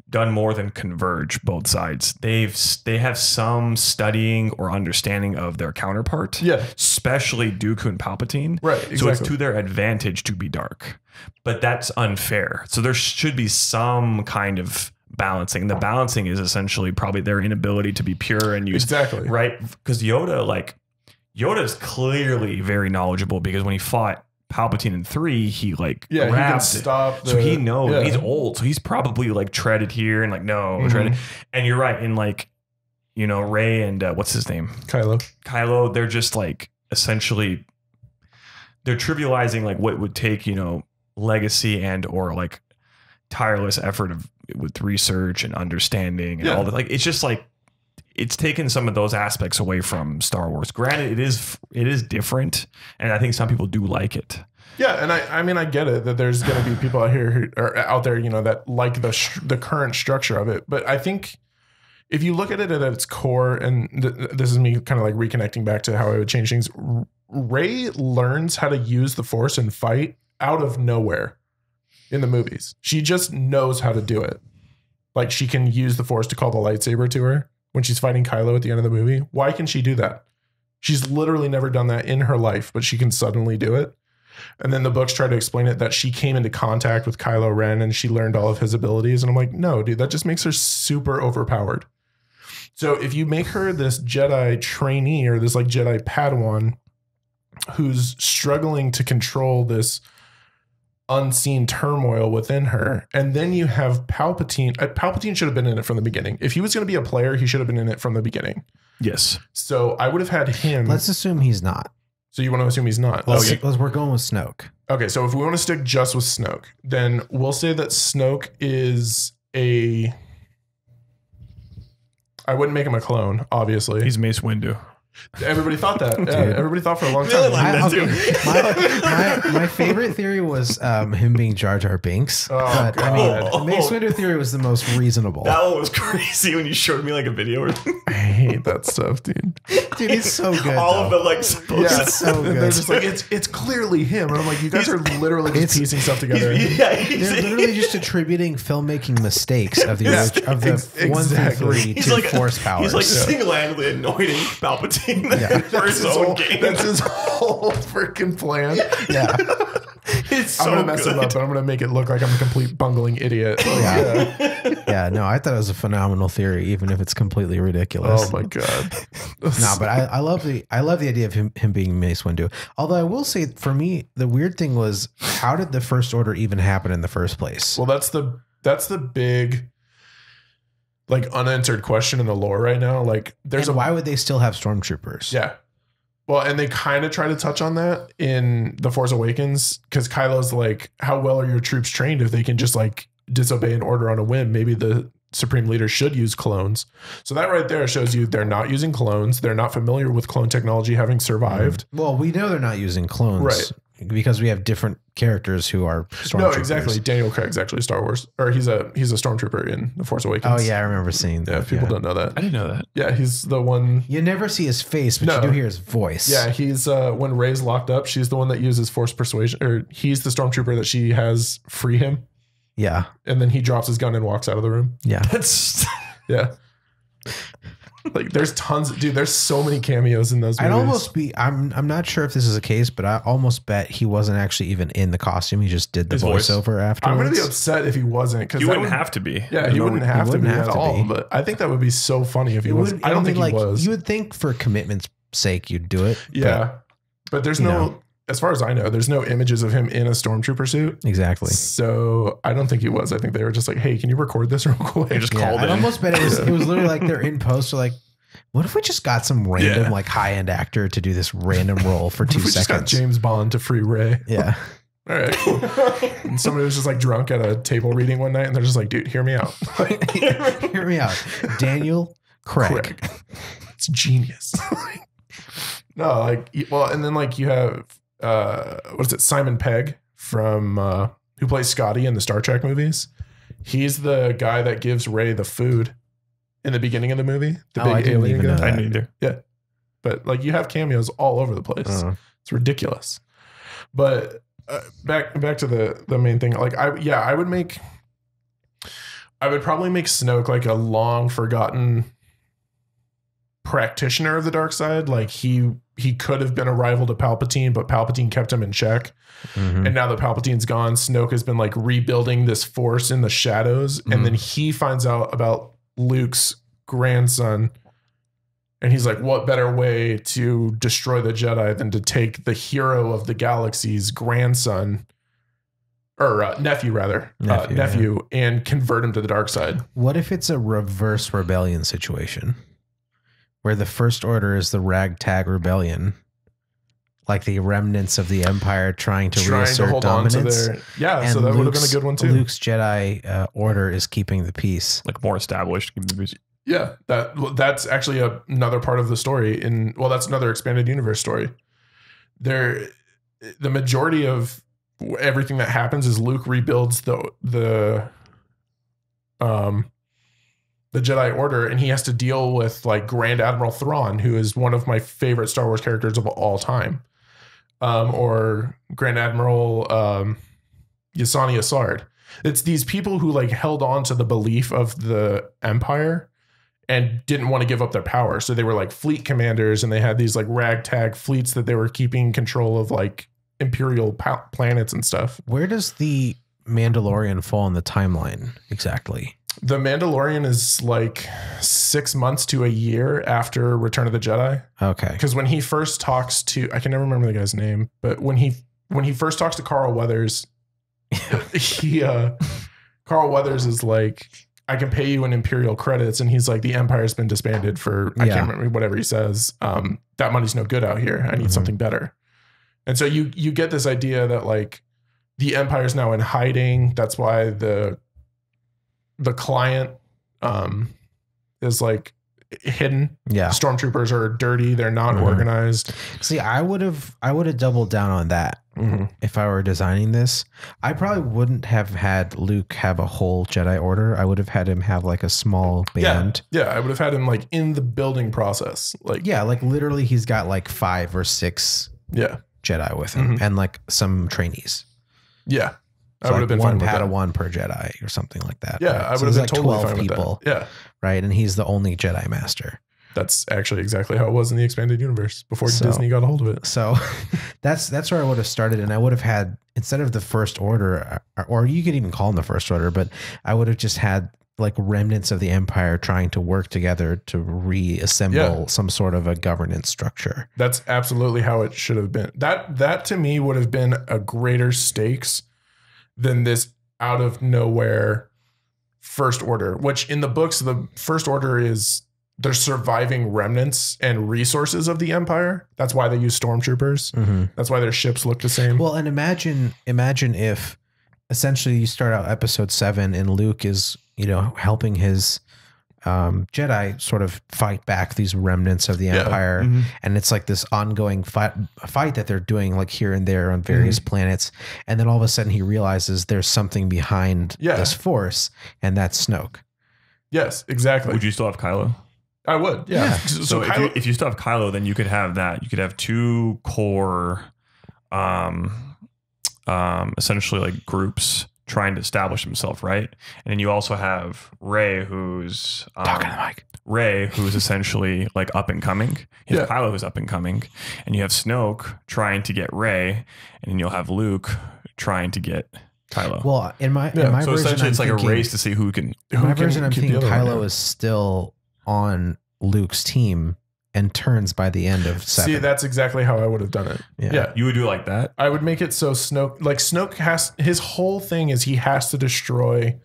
done more than converge both sides. They've they have some studying or understanding of their counterpart, Yeah, especially Dooku and Palpatine. right. Exactly. So it's to their advantage to be dark, but that's unfair. So there should be some kind of balancing. The balancing is essentially probably their inability to be pure and use Exactly. right because Yoda like Yoda is clearly very knowledgeable because when he fought Palpatine in three, he like Yeah, he can stop. The, so he knows yeah. he's old, so he's probably like treaded here and like no Mhm. treaded. And you're right in like you know Rey and uh, what's his name Kylo. Kylo. They're just like essentially they're trivializing like what would take you know legacy and or like tireless effort of with research and understanding and Yeah. all that. Like it's just like it's taken some of those aspects away from Star Wars. Granted, it is it is different, and I think some people do like it. Yeah, and I, I mean, I get it that there's going to be people out here who are out there, you know, that like the sh- the current structure of it. But I think if you look at it at its core, and th- this is me kind of like reconnecting back to how I would change things. Rey learns how to use the Force and fight out of nowhere in the movies. She just knows how to do it. Like she can use the Force to call the lightsaber to her when she's fighting Kylo at the end of the movie. Why can she do that? She's literally never done that in her life, but she can suddenly do it. And then the books try to explain it that she came into contact with Kylo Ren and she learned all of his abilities. And I'm like, no, dude, that just makes her super overpowered. So if you make her this Jedi trainee or this like Jedi Padawan who's struggling to control this unseen turmoil within her, and then you have Palpatine. Uh, Palpatine should have been in it from the beginning. If he was going to be a player, he should have been in it from the beginning. Yes, So I would have had him. Let's assume he's not. so you want to assume he's not? Let's, Okay. let's- we're going with Snoke. Okay, so if we want to stick just with Snoke, then we'll say that Snoke is a. I wouldn't make him a clone, obviously. he's Mace Windu. Everybody thought that. Yeah, everybody thought for a long Really time. like I- that okay, too. my, my, my favorite theory was um, him being Jar Jar Binks. Oh, but I mean, God. the Mace Windu theory was the most reasonable. That one was crazy when you showed me like a video. Or I hate that stuff, dude. Dude, he's so good. All of the like supposed Yeah, It's so and they're good. just like it's it's clearly him, and I'm like, you guys are literally just piecing stuff together. He's, yeah, he's, They're literally just attributing filmmaking mistakes of the Yeah, of the ex- one through exactly. three he's to like force powers. He's like Yeah. single-handedly anointing Palpatine Yeah. for his his own whole, game. that's his whole freaking plan. yeah, it's so I'm gonna mess good. him up, but I'm gonna make it look like I'm a complete bungling idiot. Like, Yeah. yeah. yeah. No, I thought it was a phenomenal theory, even if it's completely ridiculous. Oh my god. No, but I, I love the I love the idea of him him being Mace Windu. Although I will say, for me, the weird thing was how did the First Order even happen in the first place? Well, that's the that's the big like unanswered question in the lore right now. Like there's and a why would they still have stormtroopers? yeah. Well, and they kind of try to touch on that in The Force Awakens because Kylo's like, how well are your troops trained if they can just like disobey an order on a whim? Maybe the supreme leader should use clones. So that right there shows you they're not using clones. They're not familiar with clone technology having survived. Well, we know they're not using clones, Right. Because we have different characters who are stormtroopers. No, exactly. Daniel Craig's actually Star Wars, or he's a he's a stormtrooper in The Force Awakens. Oh yeah, I remember seeing yeah. that. People yeah. don't know that. I didn't know that. Yeah, he's the one You never see his face, but No. you do hear his voice. Yeah, he's uh when Rey's locked up, she's the one that uses force persuasion or he's the stormtrooper that she has free him yeah, and then he drops his gun and walks out of the room. yeah. That's Yeah. Like there's tons dude, there's so many cameos in those I'd almost be. I'm. I'm not sure if this is a case, but I almost bet he wasn't actually even in the costume. He just did the His voice. voiceover after. I'm gonna be upset if he wasn't because you wouldn't have to be. Yeah, he No, wouldn't he have wouldn't to be have at to all. be. But I think that would be so funny if he It was. would- I don't think like, he was. You would think for commitment's sake you'd do it. yeah, but there's no. know. As far as I know, there's no images of him in a stormtrooper suit. exactly. So I don't think he was. I think they were just like, "Hey, can you record this real quick?" They just Yeah, called I'd almost bet it was. It was literally like they're in post. They're like, what if we just got some random Yeah. like high end actor to do this random role for two we just got seconds? James Bond to free Rey. Yeah. All right, cool. and somebody was just like drunk at a table reading one night, and they're just like, "Dude, hear me out." Hear me out, Daniel Craig. Craig. It's genius. no, like, well, and then like you have uh, what is it, Simon Pegg from uh, who plays Scotty in the Star Trek movies. He's the guy that gives Rey the food in the beginning of the movie. The Oh, I big didn't alien even guy. know I that. knew either. But like you have cameos all over the place. Uh, It's ridiculous. But uh, back back to the the main thing. Like I yeah, I would make I would probably make Snoke like a long forgotten practitioner of the dark side. Like he he could have been a rival to Palpatine, but Palpatine kept him in check. Mhm. And now that Palpatine's gone, Snoke has been like rebuilding this force in the shadows. And then he finds out about Luke's grandson. And he's like, what better way to destroy the Jedi than to take the hero of the galaxy's grandson or uh, nephew, rather, nephew, uh, Nephew, nephew and convert him to the dark side? What if it's a reverse rebellion situation where the First Order is the ragtag rebellion, like the remnants of the Empire trying to Trying to reassert hold on to dominance? their. Yeah, and so that would have been a good one too. Luke's Jedi uh, Order is keeping the peace. Like more established. Yeah, that that's actually a, another part of the story. In well, that's another expanded universe story. There, the majority of everything that happens is Luke rebuilds the the um the Jedi Order, and he has to deal with like Grand Admiral Thrawn, who is one of my favorite Star Wars characters of all time, um, or Grand Admiral um, Ysanne Isard. It's these people who like held on to the belief of the Empire and didn't want to give up their power. So they were like fleet commanders and they had these like ragtag fleets that they were keeping control of like imperial planets and stuff. Where does the Mandalorian fall in the timeline exactly? The Mandalorian is like 6 months to a year after Return of the Jedi Okay. because when he first talks to I can never remember the guy's name, but when he when he first talks to Carl Weathers he uh Carl Weathers is like I can pay you in imperial credits and he's like the empire's been disbanded for I Yeah. can't remember whatever he says um that money's no good out here I need Mhm. something better and so you you get this idea that like the empire's now in hiding that's why the the client um is like hidden Yeah. stormtroopers are dirty they're not Mhm. organized See, I would have I would have doubled down on that Mhm. if I were designing this. I probably wouldn't have had Luke have a whole Jedi Order. I would have had him have like a small band. yeah i would have had him like in the building process like Yeah, like literally he's got like five or six yeah Jedi with him Mhm. and like some trainees. yeah i would like have been one fine with that. Padawan per Jedi or something like that. Yeah, right? I would So have been like totally fine people, with that. Yeah, right? And he's the only Jedi Master. that's actually exactly how it was in the expanded universe before So- Disney got a hold of it. So that's that's where I would have started, and I would have had instead of the First Order, or, or you could even call them the First Order, but I would have just had like remnants of the Empire trying to work together to reassemble Yeah. some sort of a governance structure. That's absolutely how it should have been. That that to me would have been a greater stakes than this out of nowhere first order, which in the books the first order is the surviving remnants and resources of the empire. That's why they use stormtroopers. Mm-hmm. That's why their ships look the same. Well, and imagine imagine if essentially you start out episode seven and Luke is you know helping his um, Jedi sort of fight back these remnants of the Yeah. Empire, Mhm. and it's like this ongoing fight fight that they're doing like here and there on various Mm-hmm. planets, and then all of a sudden he realizes there's something behind Yeah. this force, and that's Snoke. yes, exactly. Would you still have Kylo? I would. Yeah. Yeah. So, So, if, you, if you still have Kylo, then you could have that. You could have two core, um, um, essentially like groups trying to establish himself, right? And then you also have Rey, who's um, Talking to the mic. Rey, who's essentially like up and coming. You have Yeah. Kylo, who's up and coming, and you have Snoke trying to get Rey, and then you'll have Luke trying to get Kylo. Well, in my Yeah. in my so version, essentially, I'm it's like thinking, a race to see who can. In my who can version, I'm the thinking other Kylo is still on Luke's team and turns by the end of seven. See, that's exactly how I would have done it. Yeah. yeah. You would do it like that. I would make it so Snoke, like Snoke has his whole thing is he has to destroy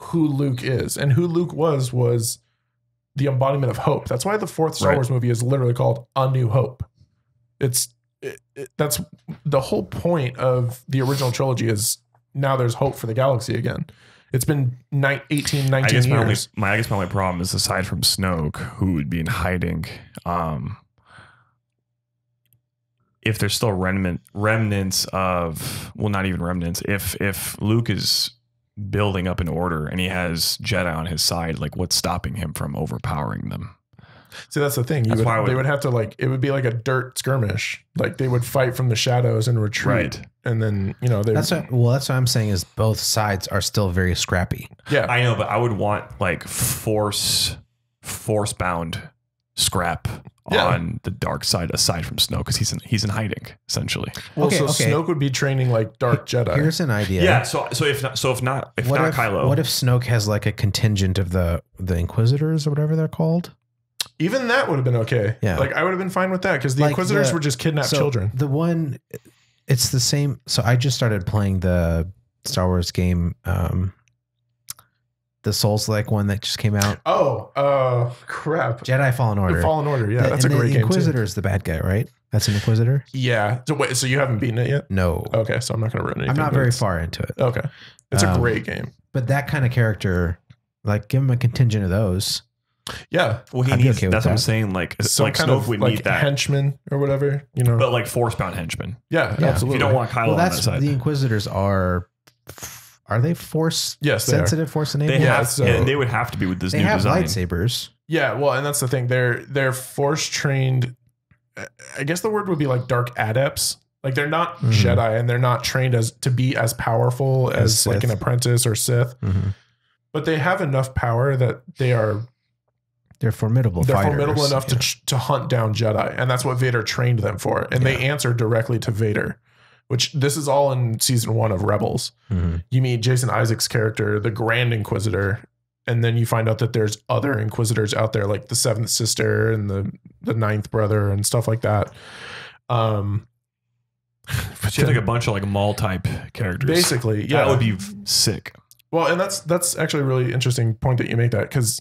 who Luke is, and who Luke was was the embodiment of hope. That's why the fourth Star Right. Wars movie is literally called A New Hope. It's it, it- that's the whole point of the original trilogy is now there's hope for the galaxy again. It's been ni- 18, 19 I guess my only, years. my I guess my only problem is aside from Snoke, who would be in hiding. Um, if there's still remnant remnants of well, not even remnants. If if Luke is building up an order and he has Jedi on his side, like what's stopping him from overpowering them? See, that's the thing. You That's would, why would- they would have to like it would be like a dirt skirmish. Like they would fight from the shadows and retreat, Right. and then you know they. That's what, well, that's what I'm saying is both sides are still very scrappy. yeah, I know, but I would want like force force bound scrap Yeah. on the dark side aside from Snoke because he's in he's in hiding essentially. Well, Okay, so okay. Snoke would be training like Dark Jedi. Here's an idea. Yeah. so so if not so if not if what not if Kylo, what if Snoke has like a contingent of the the Inquisitors or whatever they're called? Even that would have been okay. Yeah. Like I would have been fine with that because the Like Inquisitors the- were just kidnapped so children. The one, it's the same. So I just started playing the Star Wars game, um, the Souls like one that just came out, Oh, uh, crap. Jedi Fallen Order. Fallen Order. Yeah, The- that's a and the great game. Too. Inquisitor is the bad guy, right? That's an Inquisitor. Yeah. So wait, so you haven't beaten it yet? No, Okay, so I'm not going to ruin anything. I'm not but very it's- far into it. Okay, it's a Um, great game. But that kind of character, like, give him a contingent of those. Yeah, well he I'd needs okay with that's what I'm saying like some like kind Snoke of would like need that, henchman or whatever. You know. but like force bound henchmen. yeah, Yeah. absolutely. If you don't want Kylo well, on that that's side, the Inquisitors are. Are they force Yes, they are. sensitive, force enabled? they Yeah, have so- and they would have to be with this They new have design. lightsabers. Yeah, well, and that's the thing. They're they're force trained. I guess the word would be like dark adepts. Like they're not Mhm. Jedi and they're not trained as to be as powerful As as, like an apprentice or Sith, Mhm. but they have enough power that they are They're formidable. they're fighters. formidable enough Yeah. to to hunt down Jedi, and that's what Vader trained them for. And they answer directly to Vader, which this is all in season one of Rebels. Mhm. You meet Jason Isaacs' character, the Grand Inquisitor, and then you find out that there's other Inquisitors out there, like the Seventh Sister and the the Ninth Brother and stuff like that. Um, but She had like a bunch of like Maul type characters. basically, yeah, that would be sick. Well, and that's that's actually a really interesting point that you make that because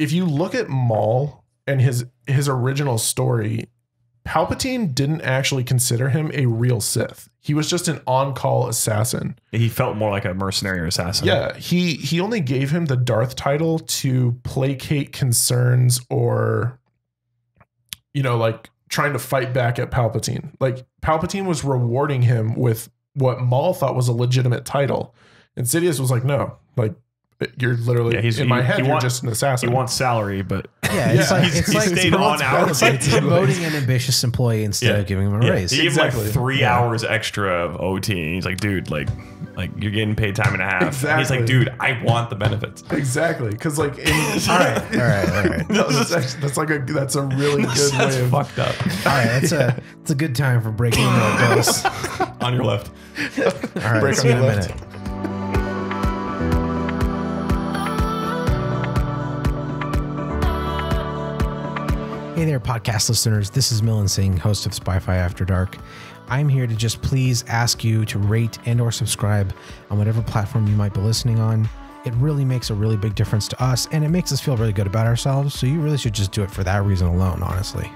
if you look at Maul and his his original story, Palpatine didn't actually consider him a real Sith. He was just an on-call assassin. He felt more like a mercenary assassin. Yeah, he he only gave him the Darth title to placate concerns or you know, like trying to fight back at Palpatine. Like Palpatine was rewarding him with what Maul thought was a legitimate title. And Sidious was like, "No, like you're literally Yeah, he's- in my he- head. he you're want- just an He assassin." wants salary, but Yeah, it's Yeah, like he's- it's he's like stayed on hours. It's like promoting an ambitious employee instead Yeah. of giving him a yeah, raise. he gave Exactly. like three Yeah. hours extra of OT. And he's like, dude, like, like you're getting paid time and a half. And He's like, dude, I want the benefits. exactly because like in, all right, all right, all right. no, that's, actually, that's like a that's a really good That's way of fucked up. All right, that's a it's a good time for breaking the on your left. All right, Break see on you in a your left. Hey there, podcast listeners. This is Millan Singh, host of SpyFy After Dark. I'm here to just please ask you to rate and or subscribe on whatever platform you might be listening on. It really makes a really big difference to us, and it makes us feel really good about ourselves. So you really should just do it for that reason alone, honestly.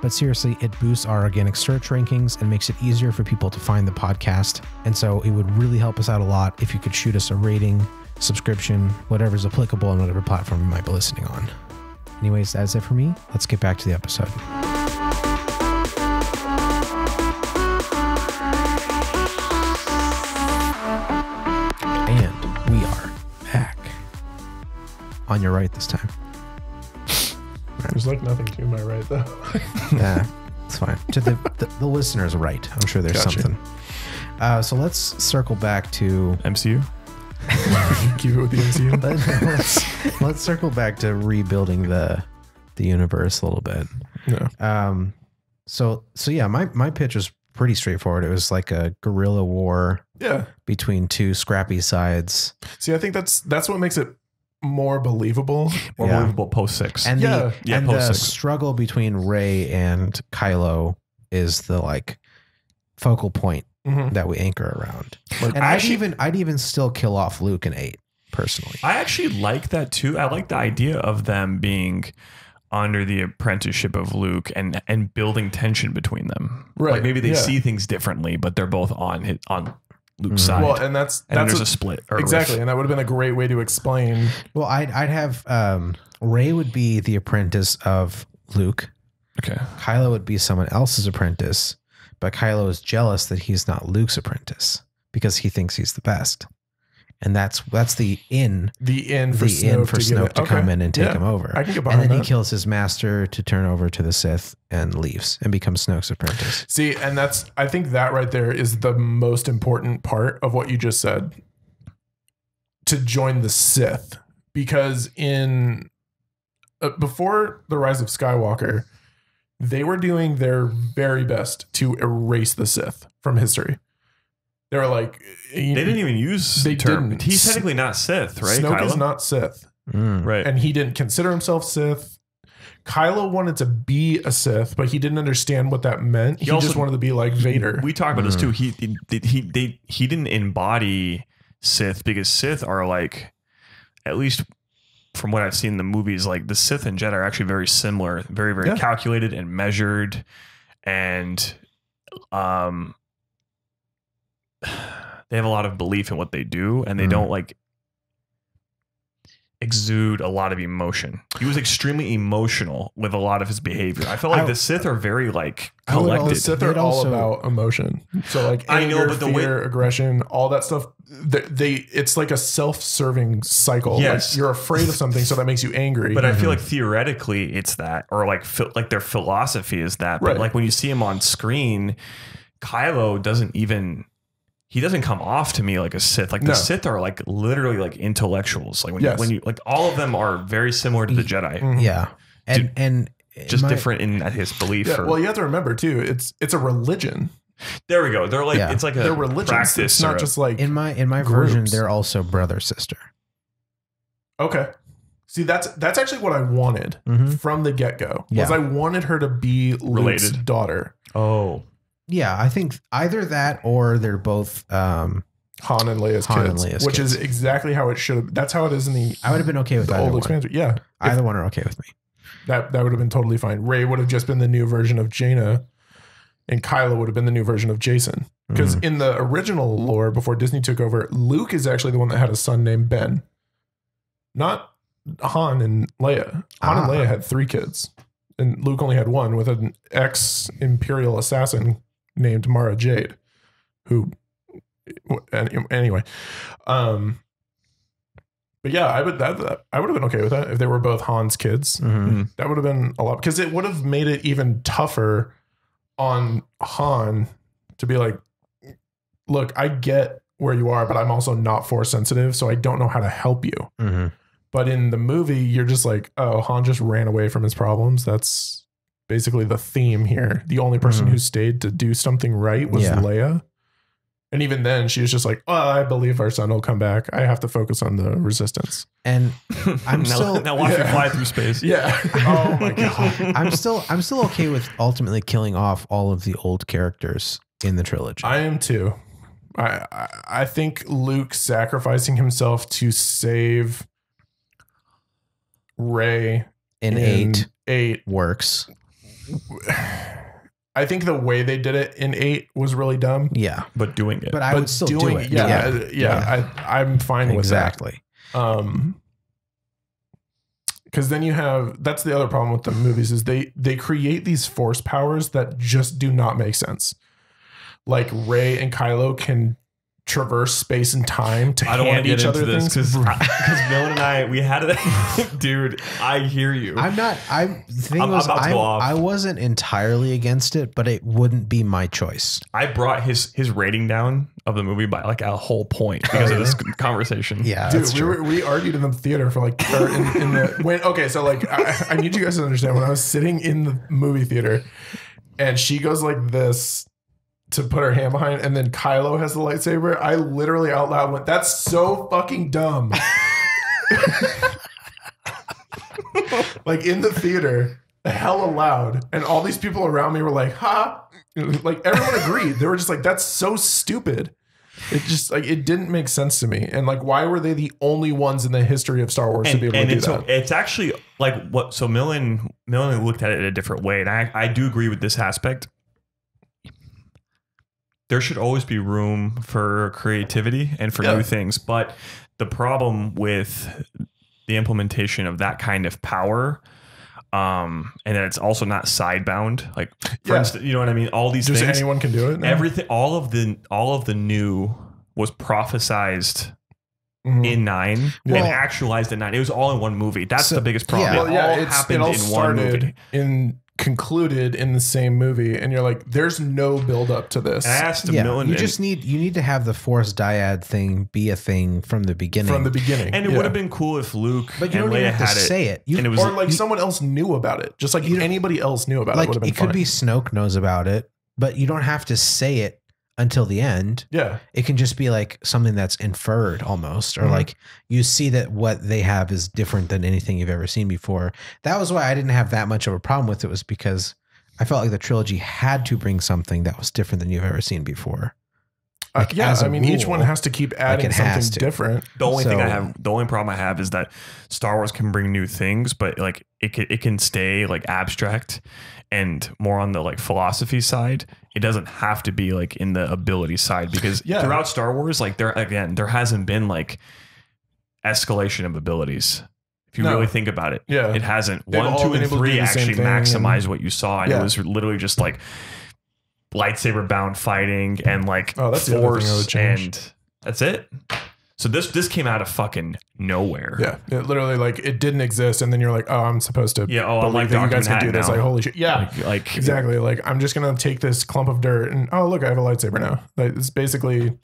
But seriously, it boosts our organic search rankings and makes it easier for people to find the podcast. And so it would really help us out a lot if you could shoot us a rating, subscription, whatever's applicable on whatever platform you might be listening on. Anyways, that's it for me. Let's get back to the episode. And we are back. On your right this time. There's like nothing to my right though. yeah, it's fine. To the, the, the listener's right. I'm sure there's Gotcha. something. Uh, so let's circle back to MCU. Keep it with the MCU. let's, let's circle back to rebuilding the the universe a little bit. No. Um, so so yeah, my my pitch was pretty straightforward. It was like a guerrilla war Yeah. between two scrappy sides, See, I think that's that's what makes it more believable. More Yeah. believable post six. and Yeah. the Yeah, and the post-six. struggle between Rey and Kylo is the like focal point Mhm. that we anchor around. Like, And I I'd even I'd even still kill off Luke and eight personally. I actually like that too. I like the idea of them being under the apprenticeship of Luke and and building tension between them. Right, Like maybe they yeah. see things differently, but they're both on his, on Luke's Mhm. side. well, and that's and that's there's a- a, split. Or exactly, rift. and that would have been a great way to explain. Well, I'd I'd have um, Rey would be the apprentice of Luke. Okay. Kylo would be someone else's apprentice, but Kylo is jealous that he's not Luke's apprentice because he thinks he's the best. And that's that's the in The in for the Snoke in for to, Snoke to Okay. come in and take Yeah, him over. I can get and then he kills his master to turn over to the Sith and leaves and becomes Snoke's apprentice. See, and that's I think that right there is the most important part of what you just said. To join the Sith, because in uh, before the rise of Skywalker, they were doing their very best to erase the Sith from history. They were like, They didn't even use They the term. didn't. He's technically not Sith, right? Snoke is Kylo? not Sith, Mm. right. and he didn't consider himself Sith. Kylo wanted to be a Sith, but he didn't understand what that meant. He, He also- just wanted to be like Vader. We talked about this too. He he he they, he didn't embody Sith because Sith are like, at least from what I've seen in the movies, like the Sith and Jedi are actually very similar, very very Yeah. calculated and measured, and um, they have a lot of belief in what they do, and they Mhm. don't like exude a lot of emotion. He was extremely emotional with a lot of his behavior. I felt like I- the Sith are very like I would collected. the Sith are They'd all also- about emotion. So like I anger, know, but the way- fear, aggression, all that stuff. They, they it's like a self-serving cycle. Yes. Like you're afraid of something, so that makes you angry. But I feel mm-hmm. like theoretically it's that, or like like their philosophy is that. But Right. like when you see him on screen, Kylo doesn't even he doesn't come off to me like a Sith. Like the No. Sith are like literally like intellectuals. Like when Yes. you, when you like all of them are very similar to the Jedi, Mhm. Yeah, and Dude, and just my- different in his belief. Yeah, or, well, you have to remember too. It's it's a religion. there we go. They're like Yeah. it's like a They're religions. practice. It's not a- just like In my in my version, they're also brother sister. okay. See, that's that's actually what I wanted Mhm. from the get go. Was Yeah. I wanted her to be Luke's Related. daughter, oh Yeah, I think either that or they're both. Um, Han and Leia's Han and kids, Leia's which kids. is exactly how it should have. That's how it is in the I would have been okay with the either old one. expansion. Yeah, If- Either one are okay with me. that that would have been totally fine. Rey would have just been the new version of Jaina, and Kylo would have been the new version of Jacen. Because Mhm. in the original lore, before Disney took over, Luke is actually the one that had a son named Ben, not Han and Leia. Han Ah. and Leia had three kids, and Luke only had one with an ex Imperial assassin named Mara Jade, who any- anyway. Um, but yeah, I would that, that I would have been okay with that if they were both Han's kids. Mhm. That would have been a lot because it would have made it even tougher on Han to be like, look, I get where you are, but I'm also not force sensitive, so I don't know how to help you. Mhm. But in the movie, you're just like, oh, Han just ran away from his problems. That's basically the theme here. The only person Mhm. who stayed to do something right was Yeah. Leia. And even then, she was just like, oh, I believe our son will come back. I have to focus on the resistance. And I'm now, still- now watch me Yeah. fly through space. Yeah. oh my God. I'm still I'm still okay with ultimately killing off all of the old characters in the trilogy. I am too. I, I I think Luke sacrificing himself to save Rey in eight Eight. works. I think the way they did it in eight was really dumb. Yeah, But doing it. but I would still do doing it. yeah, yeah, yeah, I, I'm fine with that. exactly. Um, because then you have that's the other problem with the movies is they they create these force powers that just do not make sense. Like Rey and Kylo can traverse space and time to I don't want hand to get each into other this things. because because Dylan and I we had it. Dude, I hear you. I'm not. I the thing I'm was, about to I, go off. I wasn't entirely against it, but it wouldn't be my choice. I brought his his rating down of the movie by like a whole point because of this oh, conversation. Yeah, Dude, we, were, we argued in the theater for like or in, in the when okay, so like I, I need you guys to understand when I was sitting in the movie theater and she goes like this to put her hand behind, and then Kylo has the lightsaber. I literally out loud went, "That's so fucking dumb." like in the theater, hella loud, and all these people around me were like, "Ha!" Like everyone agreed. They were just like, "That's so stupid." It just like it didn't make sense to me, and like, why were they the only ones in the history of Star Wars to be able and to do it's, that? it's actually like what so Millan Millan looked at it in a different way and I, I do agree with this aspect there should always be room for creativity and for Yeah. new things but the problem with the implementation of that kind of power um and that it's also not sidebound like for Yeah. instance you know what I mean all these Just things anyone can do it. now? everything all of the all of the new was prophesized Mhm. in nine Well- and actualized in nine. It was all in one movie. That's So- the biggest problem. yeah. it well, yeah, all it's, happened it all in one started movie. in concluded in the same movie, and you're like, there's no build up to this And I asked a yeah, million. you just need you need to have the force dyad thing be a thing from the beginning. from the beginning. and it Yeah. would have been cool if Luke but you and don't even Leia have to had it. say it. You, and it was or like you- someone else knew about it, just like anybody else knew about it. like Would have been it could fine. be Snoke knows about it, but you don't have to say it until the end. yeah, It can just be like something that's inferred almost, or Mhm. like you see that what they have is different than anything you've ever seen before. That was why I didn't have that much of a problem with it, was because I felt like the trilogy had to bring something that was different than you've ever seen before. Uh, Like, yeah. as a I mean, each one has to keep adding it has something different. The only thing I have, the only problem I have is that Star Wars can bring new things, but like it can, it can stay like abstract and more on the like philosophy side. It doesn't have to be like in the ability side because Yeah. throughout Star Wars, like there again, there hasn't been like escalation of abilities. If you No. really think about it, Yeah, it hasn't. They've One, two, and able to do three actually thing and- maximize what you saw, and Yeah. it was literally just like lightsaber bound fighting and like Oh, that's the other thing I would force, and that's it. So this this came out of fucking nowhere. yeah. It literally like it didn't exist, and then you're like, oh, I'm supposed to. Yeah, oh, I'm like that you guys can do this. now. Like, holy shit. Yeah, Like, like exactly. Like I'm just gonna take this clump of dirt, and oh look, I have a lightsaber now. Like it's basically.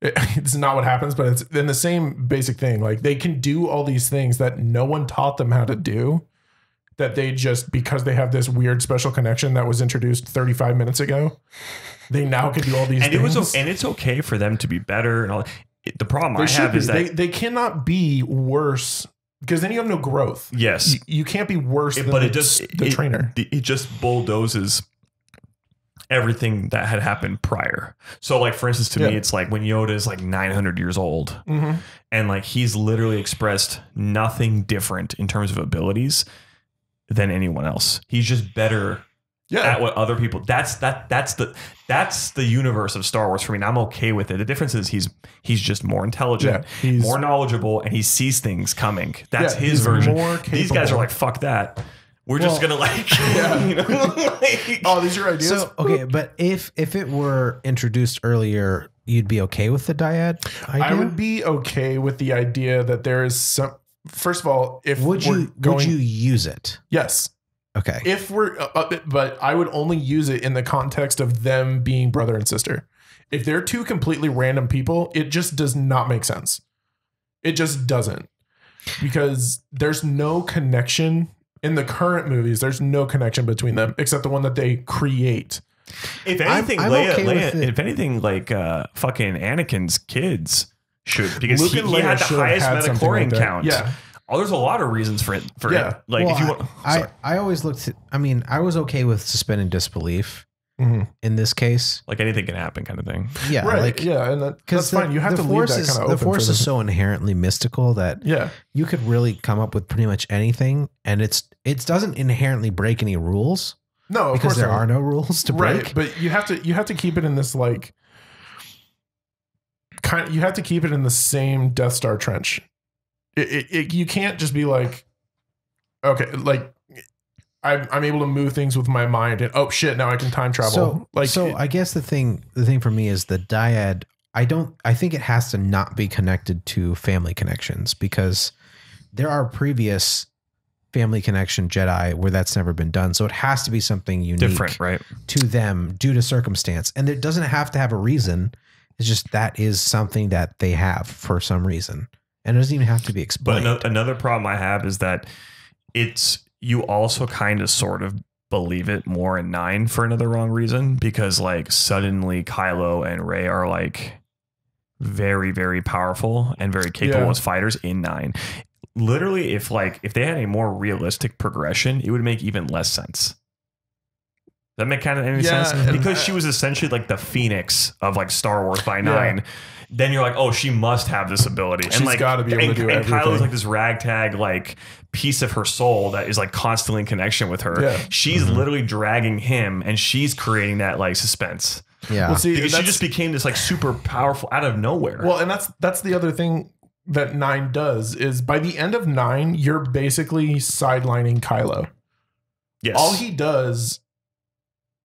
it- It's not what happens, but it's in the same basic thing. Like they can do all these things that no one taught them how to do. That they just because they have this weird special connection that was introduced 35 minutes ago, they now can do all these and it things. was and it's okay for them to be better and all. It, the problem they I have be. is that they, they cannot be worse because then you have no growth. yes, You, you can't be worse it- than but the, it just the it, trainer. It just bulldozes everything that had happened prior. So, like for instance, to me, it's like when Yoda is like 900 years old, Mhm. and like he's literally expressed nothing different in terms of abilities than anyone else. He's just better Yeah, at what other people. That's that. That's the that's the universe of Star Wars for me. And I'm okay with it. The difference is he's he's just more intelligent, yeah. He's more knowledgeable, and he sees things coming. That's Yeah, his he's version. more These guys are like, fuck that. We're just gonna like, yeah. you know, like- oh, these are ideas. So okay, but if if it were introduced earlier, you'd be okay with the dyad idea? I would be okay with the idea that there is some. First of all, if Would you going, would you use it? Yes, Okay. if we're, uh, uh, but I would only use it in the context of them being brother and sister. If they're two completely random people, it just does not make sense. It just doesn't because there's no connection in the current movies. There's no connection between them except the one that they create. if I'm- anything, I'm Leia, okay with Leia if anything, like uh, fucking Anakin's kids should because Luke he, and he had the highest had something like midi-chlorian count. Yeah. Oh, there's a lot of reasons for it. For Yeah. it. Like Well, if you want, I, sorry. I always looked at I mean, I was okay with suspending disbelief Mhm. in this case. like anything can happen, kind of thing. Yeah. right. Like yeah, and that, that's because fine. You have to leave force that is, kind of the open force for is so inherently mystical that Yeah, you could really come up with pretty much anything and it's it doesn't inherently break any rules no, of because there not. are no rules to break. right. But you have to you have to keep it in this like kind. You have to keep it in the same Death Star trench. It, it, it, you can't just be like, okay, like I'm I'm able to move things with my mind, and oh shit, now I can time travel. So, like, so I guess the thing, the thing for me is the dyad. I don't. I think it has to not be connected to family connections because there are previous family connection Jedi where that's never been done. So it has to be something unique Different, right? to them due to circumstance, and it doesn't have to have a reason. It's just that is something that they have for some reason, and it doesn't even have to be explained. But another problem I have is that it's you also kind of sort of believe it more in nine for another wrong reason because like suddenly Kylo and Rey are like very very powerful and very capable Yeah. as fighters in nine. Literally, if like if they had a more realistic progression, it would make even less sense. That make kind of any Yeah, sense? Because I- she was essentially like the phoenix of like Star Wars by nine. Then you're like, oh, she must have this ability. She's and like, gotta be able and, to do and Kylo's like this ragtag like piece of her soul that is like constantly in connection with her. Yeah. She's Mhm. literally dragging him, and she's creating that like suspense yeah, well, see, because she just became this like super powerful out of nowhere. Well, and that's that's the other thing that nine does is by the end of nine, you're basically sidelining Kylo. yes, All he does,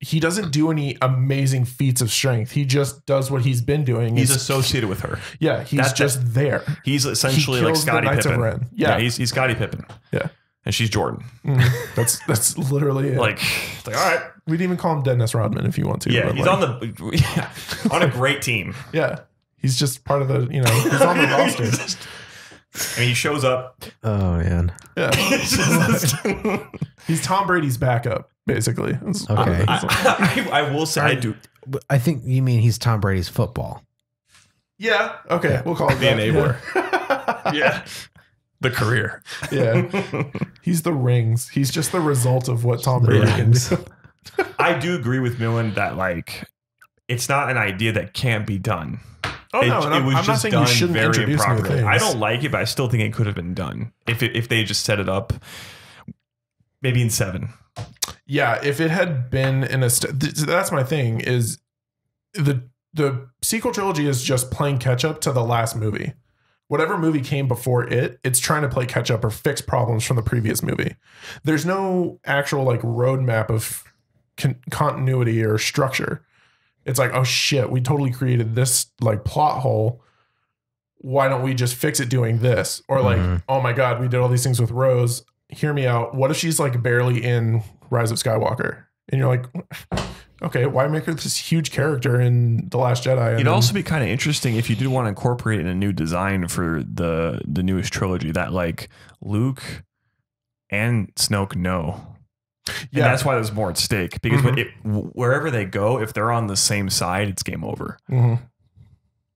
he doesn't do any amazing feats of strength. He just does what he's been doing. he's It's- associated with her. yeah, he's that- just there. He's essentially like Scottie Knights Pippen. Ren. Yeah. he's he's Scottie Pippen. Yeah. And she's Jordan. Mhm. That's that's literally it. Like, it's like all right, we'd even call him Dennis Rodman if you want to. yeah, he's like- on the yeah, on a great team. yeah. He's just part of the you know he's on the roster. I mean, he shows up. Oh man. Yeah, he's Tom Brady's backup basically. That's- Okay. I, I, I will say I do. I think you mean he's Tom Brady's football. Yeah. Okay. We'll call it The that. enabler. Yeah, the career. Yeah. yeah. He's the rings. He's just the result of what Tom Brady can do. I do agree with Millan that like it's not an idea that can't be done. Oh it, no, it I'm, was I'm not just saying done you shouldn't very introduce new improperly. things. I don't like it, but I still think it could have been done if it, if they just set it up. Maybe in seven. Yeah, if it had been in a st- th- that's my thing is the the sequel trilogy is just playing catch up to the last movie. Whatever movie came before it, it's trying to play catch up or fix problems from the previous movie. There's no actual like roadmap of con- continuity or structure. It's like, oh shit, we totally created this like plot hole. Why don't we just fix it doing this? Or like, Mhm. oh my god, we did all these things with Rose. Hear me out. What if she's like barely in Rise of Skywalker? And you're like, okay, why make her this huge character in The Last Jedi? And It'd then- also be kind of interesting if you did want to incorporate in a new design for the the newest trilogy that like Luke and Snoke know. And Yeah. that's why there's more at stake because when Mhm. it, wherever they go, if they're on the same side, it's game over. Mhm.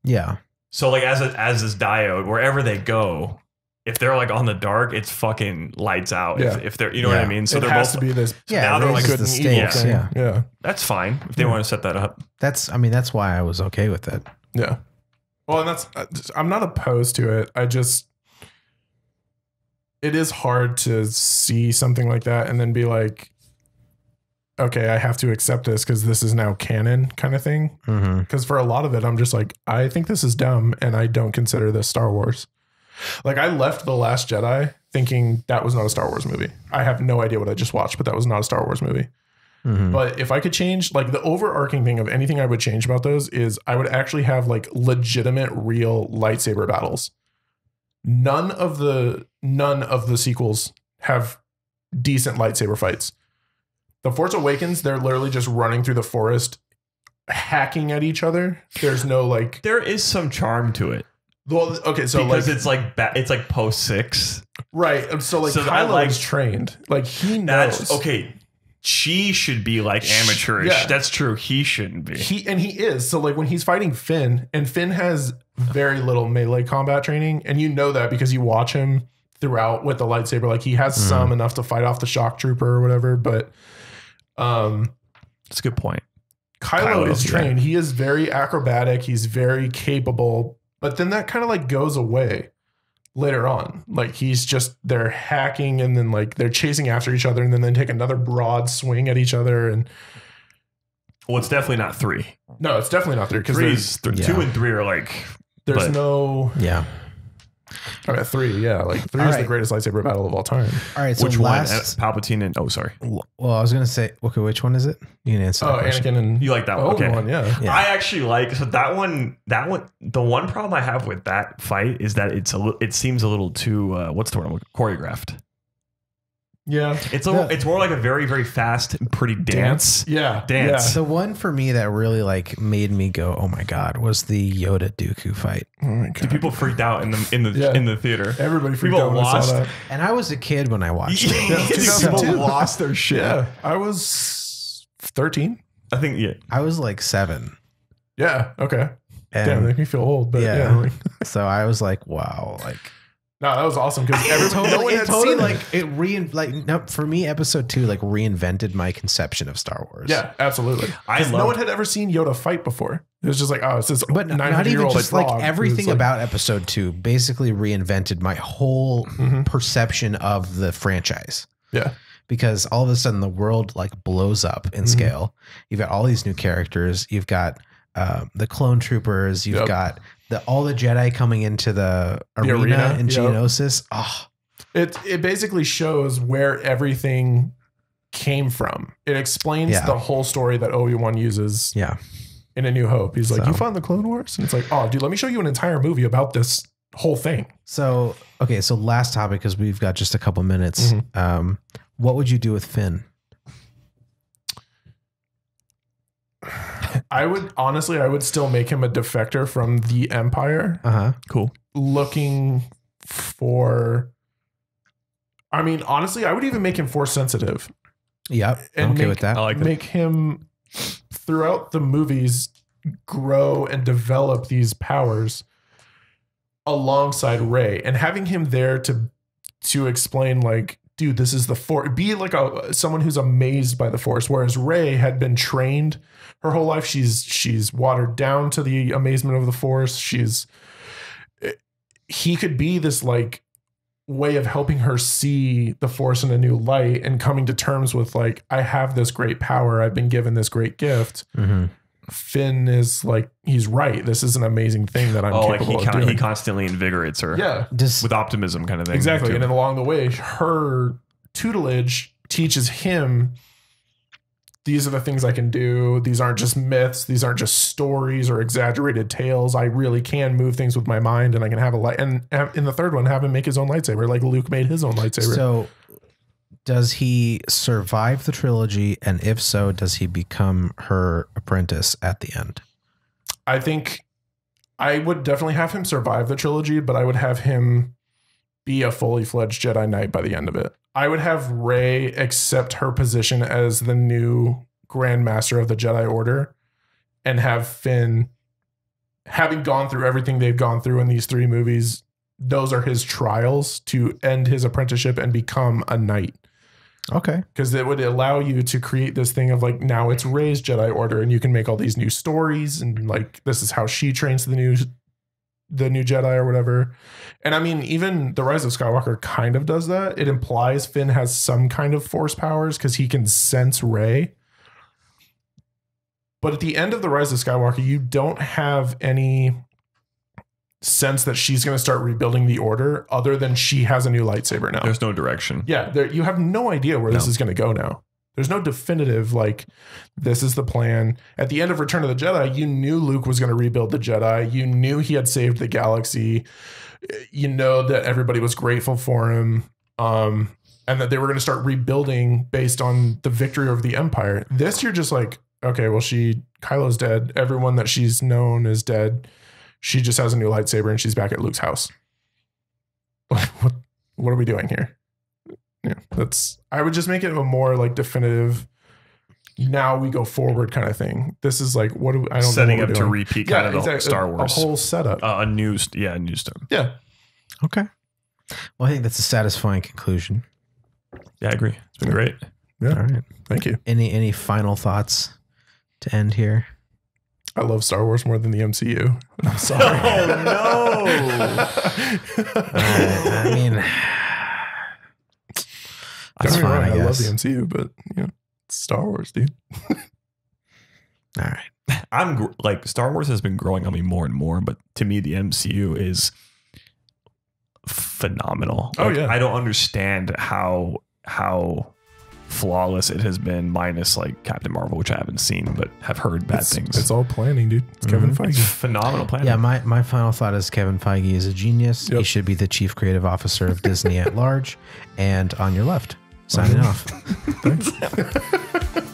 Yeah. So like as a, as this dyad, wherever they go, if they're like on the dark, it's fucking lights out. If, Yeah. if they're you know what I mean. So it they're has both to be this Yeah. now they're like good the evil stakes. thing. Yeah. yeah, that's fine if they Yeah. want to set that up. That's I mean that's why I was okay with it. yeah. Well, and that's uh, I'm not opposed to it. I just it is hard to see something like that and then be like, okay, I have to accept this because this is now canon, kind of thing. Mm-hmm. because for a lot of it i'm just like i think this is dumb and i don't consider this star wars like i left the last jedi thinking that was not a star wars movie. I have no idea what i just watched but that was not a star wars movie. Mm-hmm. but if i could change like the overarching thing of anything i would change about those is i would actually have like legitimate real lightsaber battles. None of the none of the sequels have decent lightsaber fights. The force awakens they're literally just running through the forest hacking at each other. There's no like There is some charm to it well okay so because like it's like ba- it's like post six. right and so like So Kylo like- is trained like he knows That's okay. She should be like amateurish. yeah. That's true. He shouldn't be. he and he is so like when he's fighting Finn and Finn has very little melee combat training and you know that because you watch him throughout with the lightsaber like he has Mhm. some enough to fight off the shock trooper or whatever but um That's a good point. Kylo, Kylo, is yeah. trained he is very acrobatic he's very capable but then that kind of like goes away later on like he's just they're hacking and then like they're chasing after each other and then they take another broad swing at each other and Well, it's definitely not three. no it's definitely not there because Three th- Yeah. two and three are like there's but- no Yeah. I mean, three, yeah, like three All is the greatest lightsaber battle of all time. All right. So which last, one? Uh, Palpatine and oh, sorry. Well, I was gonna say, okay, which one is it? You can answer. Oh, that. Anakin and You like that one? Okay. one, yeah. Yeah. I actually like so that one. That one. The one problem I have with that fight is that it's a. li- It seems a little too. Uh, what's the word? Choreographed. Yeah, It's a. Yeah. It's more like a very very fast pretty dance. yeah, Dance. The one for me that really like made me go, "Oh my god!" was the Yoda Dooku fight. Yeah. Oh my Dude, people freaked out in the in the Yeah. in the theater. everybody freaked people out when I lost- saw that. And I was a kid when I watched it. Yeah, People lost their shit. Yeah, I was thirteen. I think yeah. I was like seven, Yeah, okay. and Damn, they make me feel old, but yeah, Yeah. like, so I was like, "Wow!" Like no, that was awesome because it everybody, no one totally, it had totally seen like it. it re like no, for me, episode two like reinvented my conception of Star Wars. Yeah, absolutely. I 'Cause no one had ever seen Yoda fight before. It was just like, oh, it's this but not, nine not hundred year even old just like everything like- about episode two basically reinvented my whole Mhm. perception of the franchise. Yeah. because all of a sudden the world like blows up in Mhm. scale. You've got all these new characters. You've got um, the clone troopers. You've Yep. got the all the Jedi coming into the, The arena, arena, in yep. Geonosis. Oh, It it basically shows where everything came from. It explains Yeah. the whole story that Obi Wan uses yeah. in A New Hope. He's like, So- "You found the Clone Wars," and it's like, "Oh, dude, let me show you an entire movie about this whole thing. So okay, so last topic because we've got just a couple minutes. Mhm. Um, what would you do with Finn? I would honestly, I would still make him a defector from the Empire, Uh huh. Cool. looking for. I mean, honestly, I would even make him force sensitive. Yep. I'm okay make- with that. I like that. make him throughout the movies grow and develop these powers alongside Rey and having him there to to explain like dude this is the force be like a someone who's amazed by the force whereas Rey had been trained her whole life. She's she's watered down to the amazement of the force she's he could be this like way of helping her see the force in a new light and coming to terms with like I have this great power. I've been given this great gift. Hmm Finn is like he's right this is an amazing thing that I'm oh, like capable he of con- doing he constantly invigorates her. yeah Does With optimism, kind of thing. exactly too. and then along the way her tutelage teaches him these are the things I can do these aren't just myths these aren't just stories or exaggerated tales I really can move things with my mind and I can have a light and in the third one have him make his own lightsaber like Luke made his own lightsaber so? Does he survive the trilogy? And if so, does he become her apprentice at the end? I think I would definitely have him survive the trilogy, but I would have him be a fully fledged Jedi Knight by the end of it. I would have Rey accept her position as the new Grand Master of the Jedi Order and have Finn, having gone through everything they've gone through in these three movies, those are his trials to end his apprenticeship and become a knight Okay. because it would allow you to create this thing of like now it's Rey's Jedi Order, and you can make all these new stories, and like this is how she trains the new the new Jedi or whatever. And I mean, even the Rise of Skywalker kind of does that. It implies Finn has some kind of force powers because he can sense Rey. But at the end of the Rise of Skywalker, you don't have any sense that she's going to start rebuilding the order other than she has a new lightsaber now. There's no direction. Yeah, there, you have no idea where this is going to go now. There's no definitive like this is the plan. At the end of Return of the Jedi, you knew Luke was going to rebuild the Jedi. You knew he had saved the galaxy. You know that everybody was grateful for him. Um, and that they were going to start rebuilding based on the victory over the Empire. This you're just like, okay, well she Kylo's dead. Everyone that she's known is dead. She just has a new lightsaber and she's back at Luke's house. what what are we doing here? Yeah, that's I would just make it a more like definitive now we go forward kind of thing. This is like what do I don't Setting know up what to we're doing. repeat kind of the exactly. Star Wars. A whole setup. uh, a new, st- yeah, a new stuff. yeah. Okay. Well, I think that's a satisfying conclusion. Yeah, I agree. It's been great. Yeah. All right. Thank you. Any any final thoughts to end here? I love Star Wars more than the MCU. I'm sorry. Oh, All right. Uh, I mean, that's Don't fine. wrong, I I, love the MCU, but you know, it's Star Wars, dude. All right. I'm gr- like Star Wars has been growing on me more and more, but to me, the MCU is phenomenal. Oh, Like, yeah. I don't understand how how flawless it has been, minus like Captain Marvel, which I haven't seen but have heard bad it's, things. It's all planning, dude. It's Kevin Mhm. It's Feige. phenomenal planning. Yeah, my, my final thought is Kevin Feige is a genius. He should be the chief creative officer of Disney at large. And on your left, signing off. Thanks.